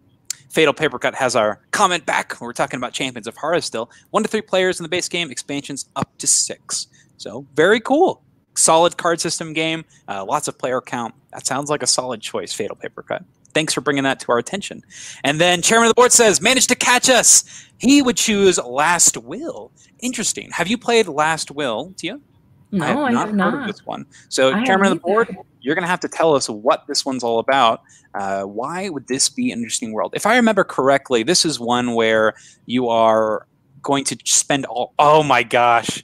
[SPEAKER 1] Fatal Paper Cut has our comment back. We're talking about Champions of Hara still. One to three players in the base game, expansions up to six. So very cool. Solid card system game, uh, lots of player count. That sounds like a solid choice, Fatal Paper Cut thanks for bringing that to our attention. And then chairman of the board says, managed to catch us. He would choose Last Will. Interesting. Have you played Last Will, Tia?
[SPEAKER 2] No, I have not I have heard not.
[SPEAKER 1] of this one. So, I chairman of the board, you're going to have to tell us what this one's all about. Uh, why would this be an interesting world? If I remember correctly, this is one where you are going to spend all. Oh my gosh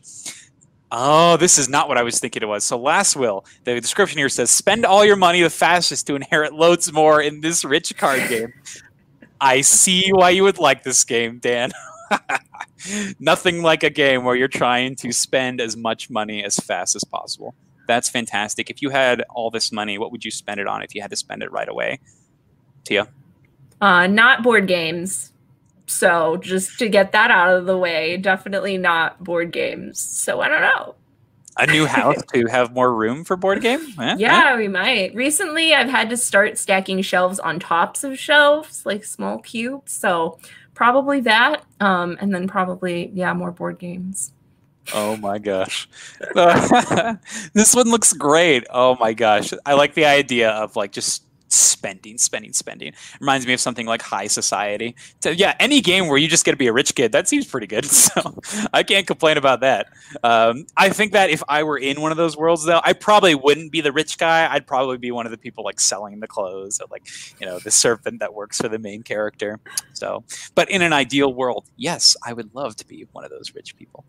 [SPEAKER 1] Oh, this is not what I was thinking it was. So, last will, the description here says spend all your money the fastest to inherit loads more in this rich card game. I see why you would like this game, Dan. Nothing like a game where you're trying to spend as much money as fast as possible. That's fantastic. If you had all this money, what would you spend it on if you had to spend it right away? Tia?
[SPEAKER 2] Uh, not board games. So just to get that out of the way, definitely not board games. So I don't know.
[SPEAKER 1] A new house to have more room for board game?
[SPEAKER 2] Eh, yeah, eh. we might. Recently, I've had to start stacking shelves on tops of shelves, like small cubes. So probably that, um, and then probably yeah, more board games.
[SPEAKER 1] Oh my gosh. this one looks great. Oh my gosh. I like the idea of like just spending, spending, spending. Reminds me of something like High Society. So yeah, any game where you just get to be a rich kid, that seems pretty good. So I can't complain about that. Um, I think that if I were in one of those worlds, though, I probably wouldn't be the rich guy. I'd probably be one of the people like selling the clothes, or like you know the servant that works for the main character. So, but in an ideal world, yes, I would love to be one of those rich people.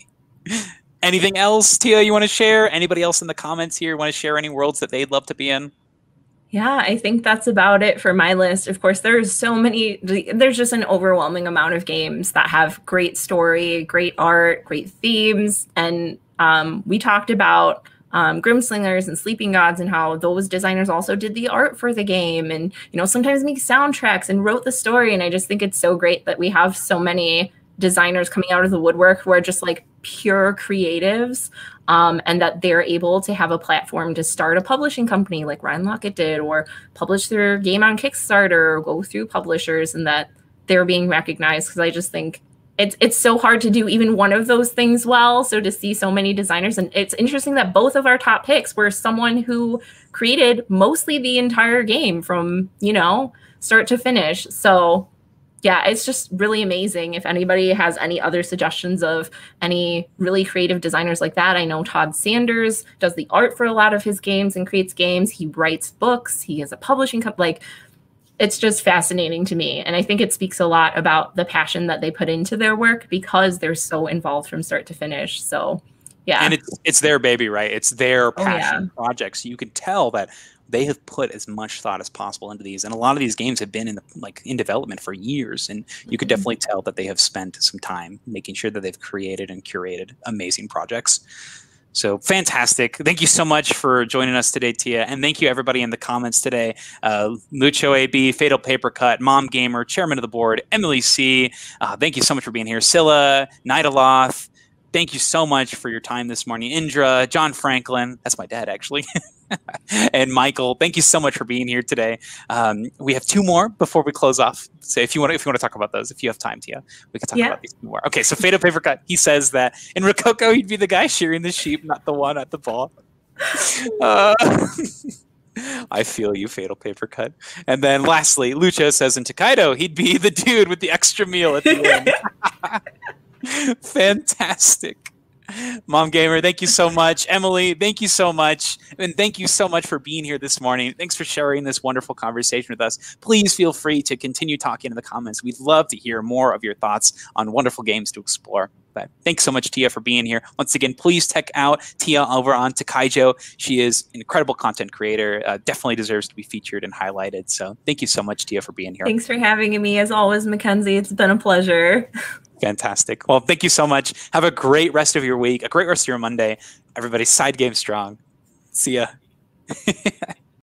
[SPEAKER 1] Anything else, Tia, you want to share? Anybody else in the comments here want to share any worlds that they'd love to be in?
[SPEAKER 2] Yeah, I think that's about it for my list. Of course, there's so many, there's just an overwhelming amount of games that have great story, great art, great themes. And um, we talked about um, Grimslingers and Sleeping Gods and how those designers also did the art for the game and, you know, sometimes make soundtracks and wrote the story. And I just think it's so great that we have so many designers coming out of the woodwork who are just like pure creatives um, and that they're able to have a platform to start a publishing company like Ryan Laukat did, or publish their game on Kickstarter, or go through publishers, and that they're being recognized. Because I just think it's it's so hard to do even one of those things well. So to see so many designers, and it's interesting that both of our top picks were someone who created mostly the entire game from you know start to finish. So yeah, it's just really amazing. If anybody has any other suggestions of any really creative designers like that, I know Todd Sanders does the art for a lot of his games and creates games. He writes books. He has a publishing company. Like, it's just fascinating to me. And I think it speaks a lot about the passion that they put into their work because they're so involved from start to finish. So, yeah.
[SPEAKER 1] And it's it's their baby, right? It's their passion oh, yeah. project. So you can tell that they have put as much thought as possible into these. And a lot of these games have been in the like in development for years and you could mm-hmm. definitely tell that they have spent some time making sure that they've created and curated amazing projects. So fantastic. Thank you so much for joining us today tia and thank you everybody in the comments today. Uh, lucho ab fatal paper cut mom gamer chairman of the board emily c. Uh, thank you so much for being here. Scylla nidaloth thank you so much for your time this morning. Indra john franklin that's my dad actually and Michael, thank you so much for being here today. Um, we have two more before we close off. So if you want to, if you want to talk about those, if you have time, Tia, we can talk yeah. about these more. Okay, so Fatal Paper Cut, he says that in Rococo, he'd be the guy shearing the sheep, not the one at the ball. Uh, I feel you, Fatal Paper Cut. And then lastly, Lucho says in Tokaido, he'd be the dude with the extra meal at the end. Fantastic. Mom Gamer, thank you so much. Emily, thank you so much. And thank you so much for being here this morning. Thanks for sharing this wonderful conversation with us. Please feel free to continue talking in the comments. We'd love to hear more of your thoughts on wonderful games to explore. But thanks so much, Tia, for being here. Once again, please check out Tia over on Tikyjo. She is an incredible content creator, uh, definitely deserves to be featured and highlighted. So thank you so much, Tia, for being here.
[SPEAKER 2] Thanks for having me. As always, Mackenzie, it's been a pleasure.
[SPEAKER 1] Fantastic. Well, thank you so much. Have a great rest of your week, a great rest of your Monday. Everybody, side game strong. See ya.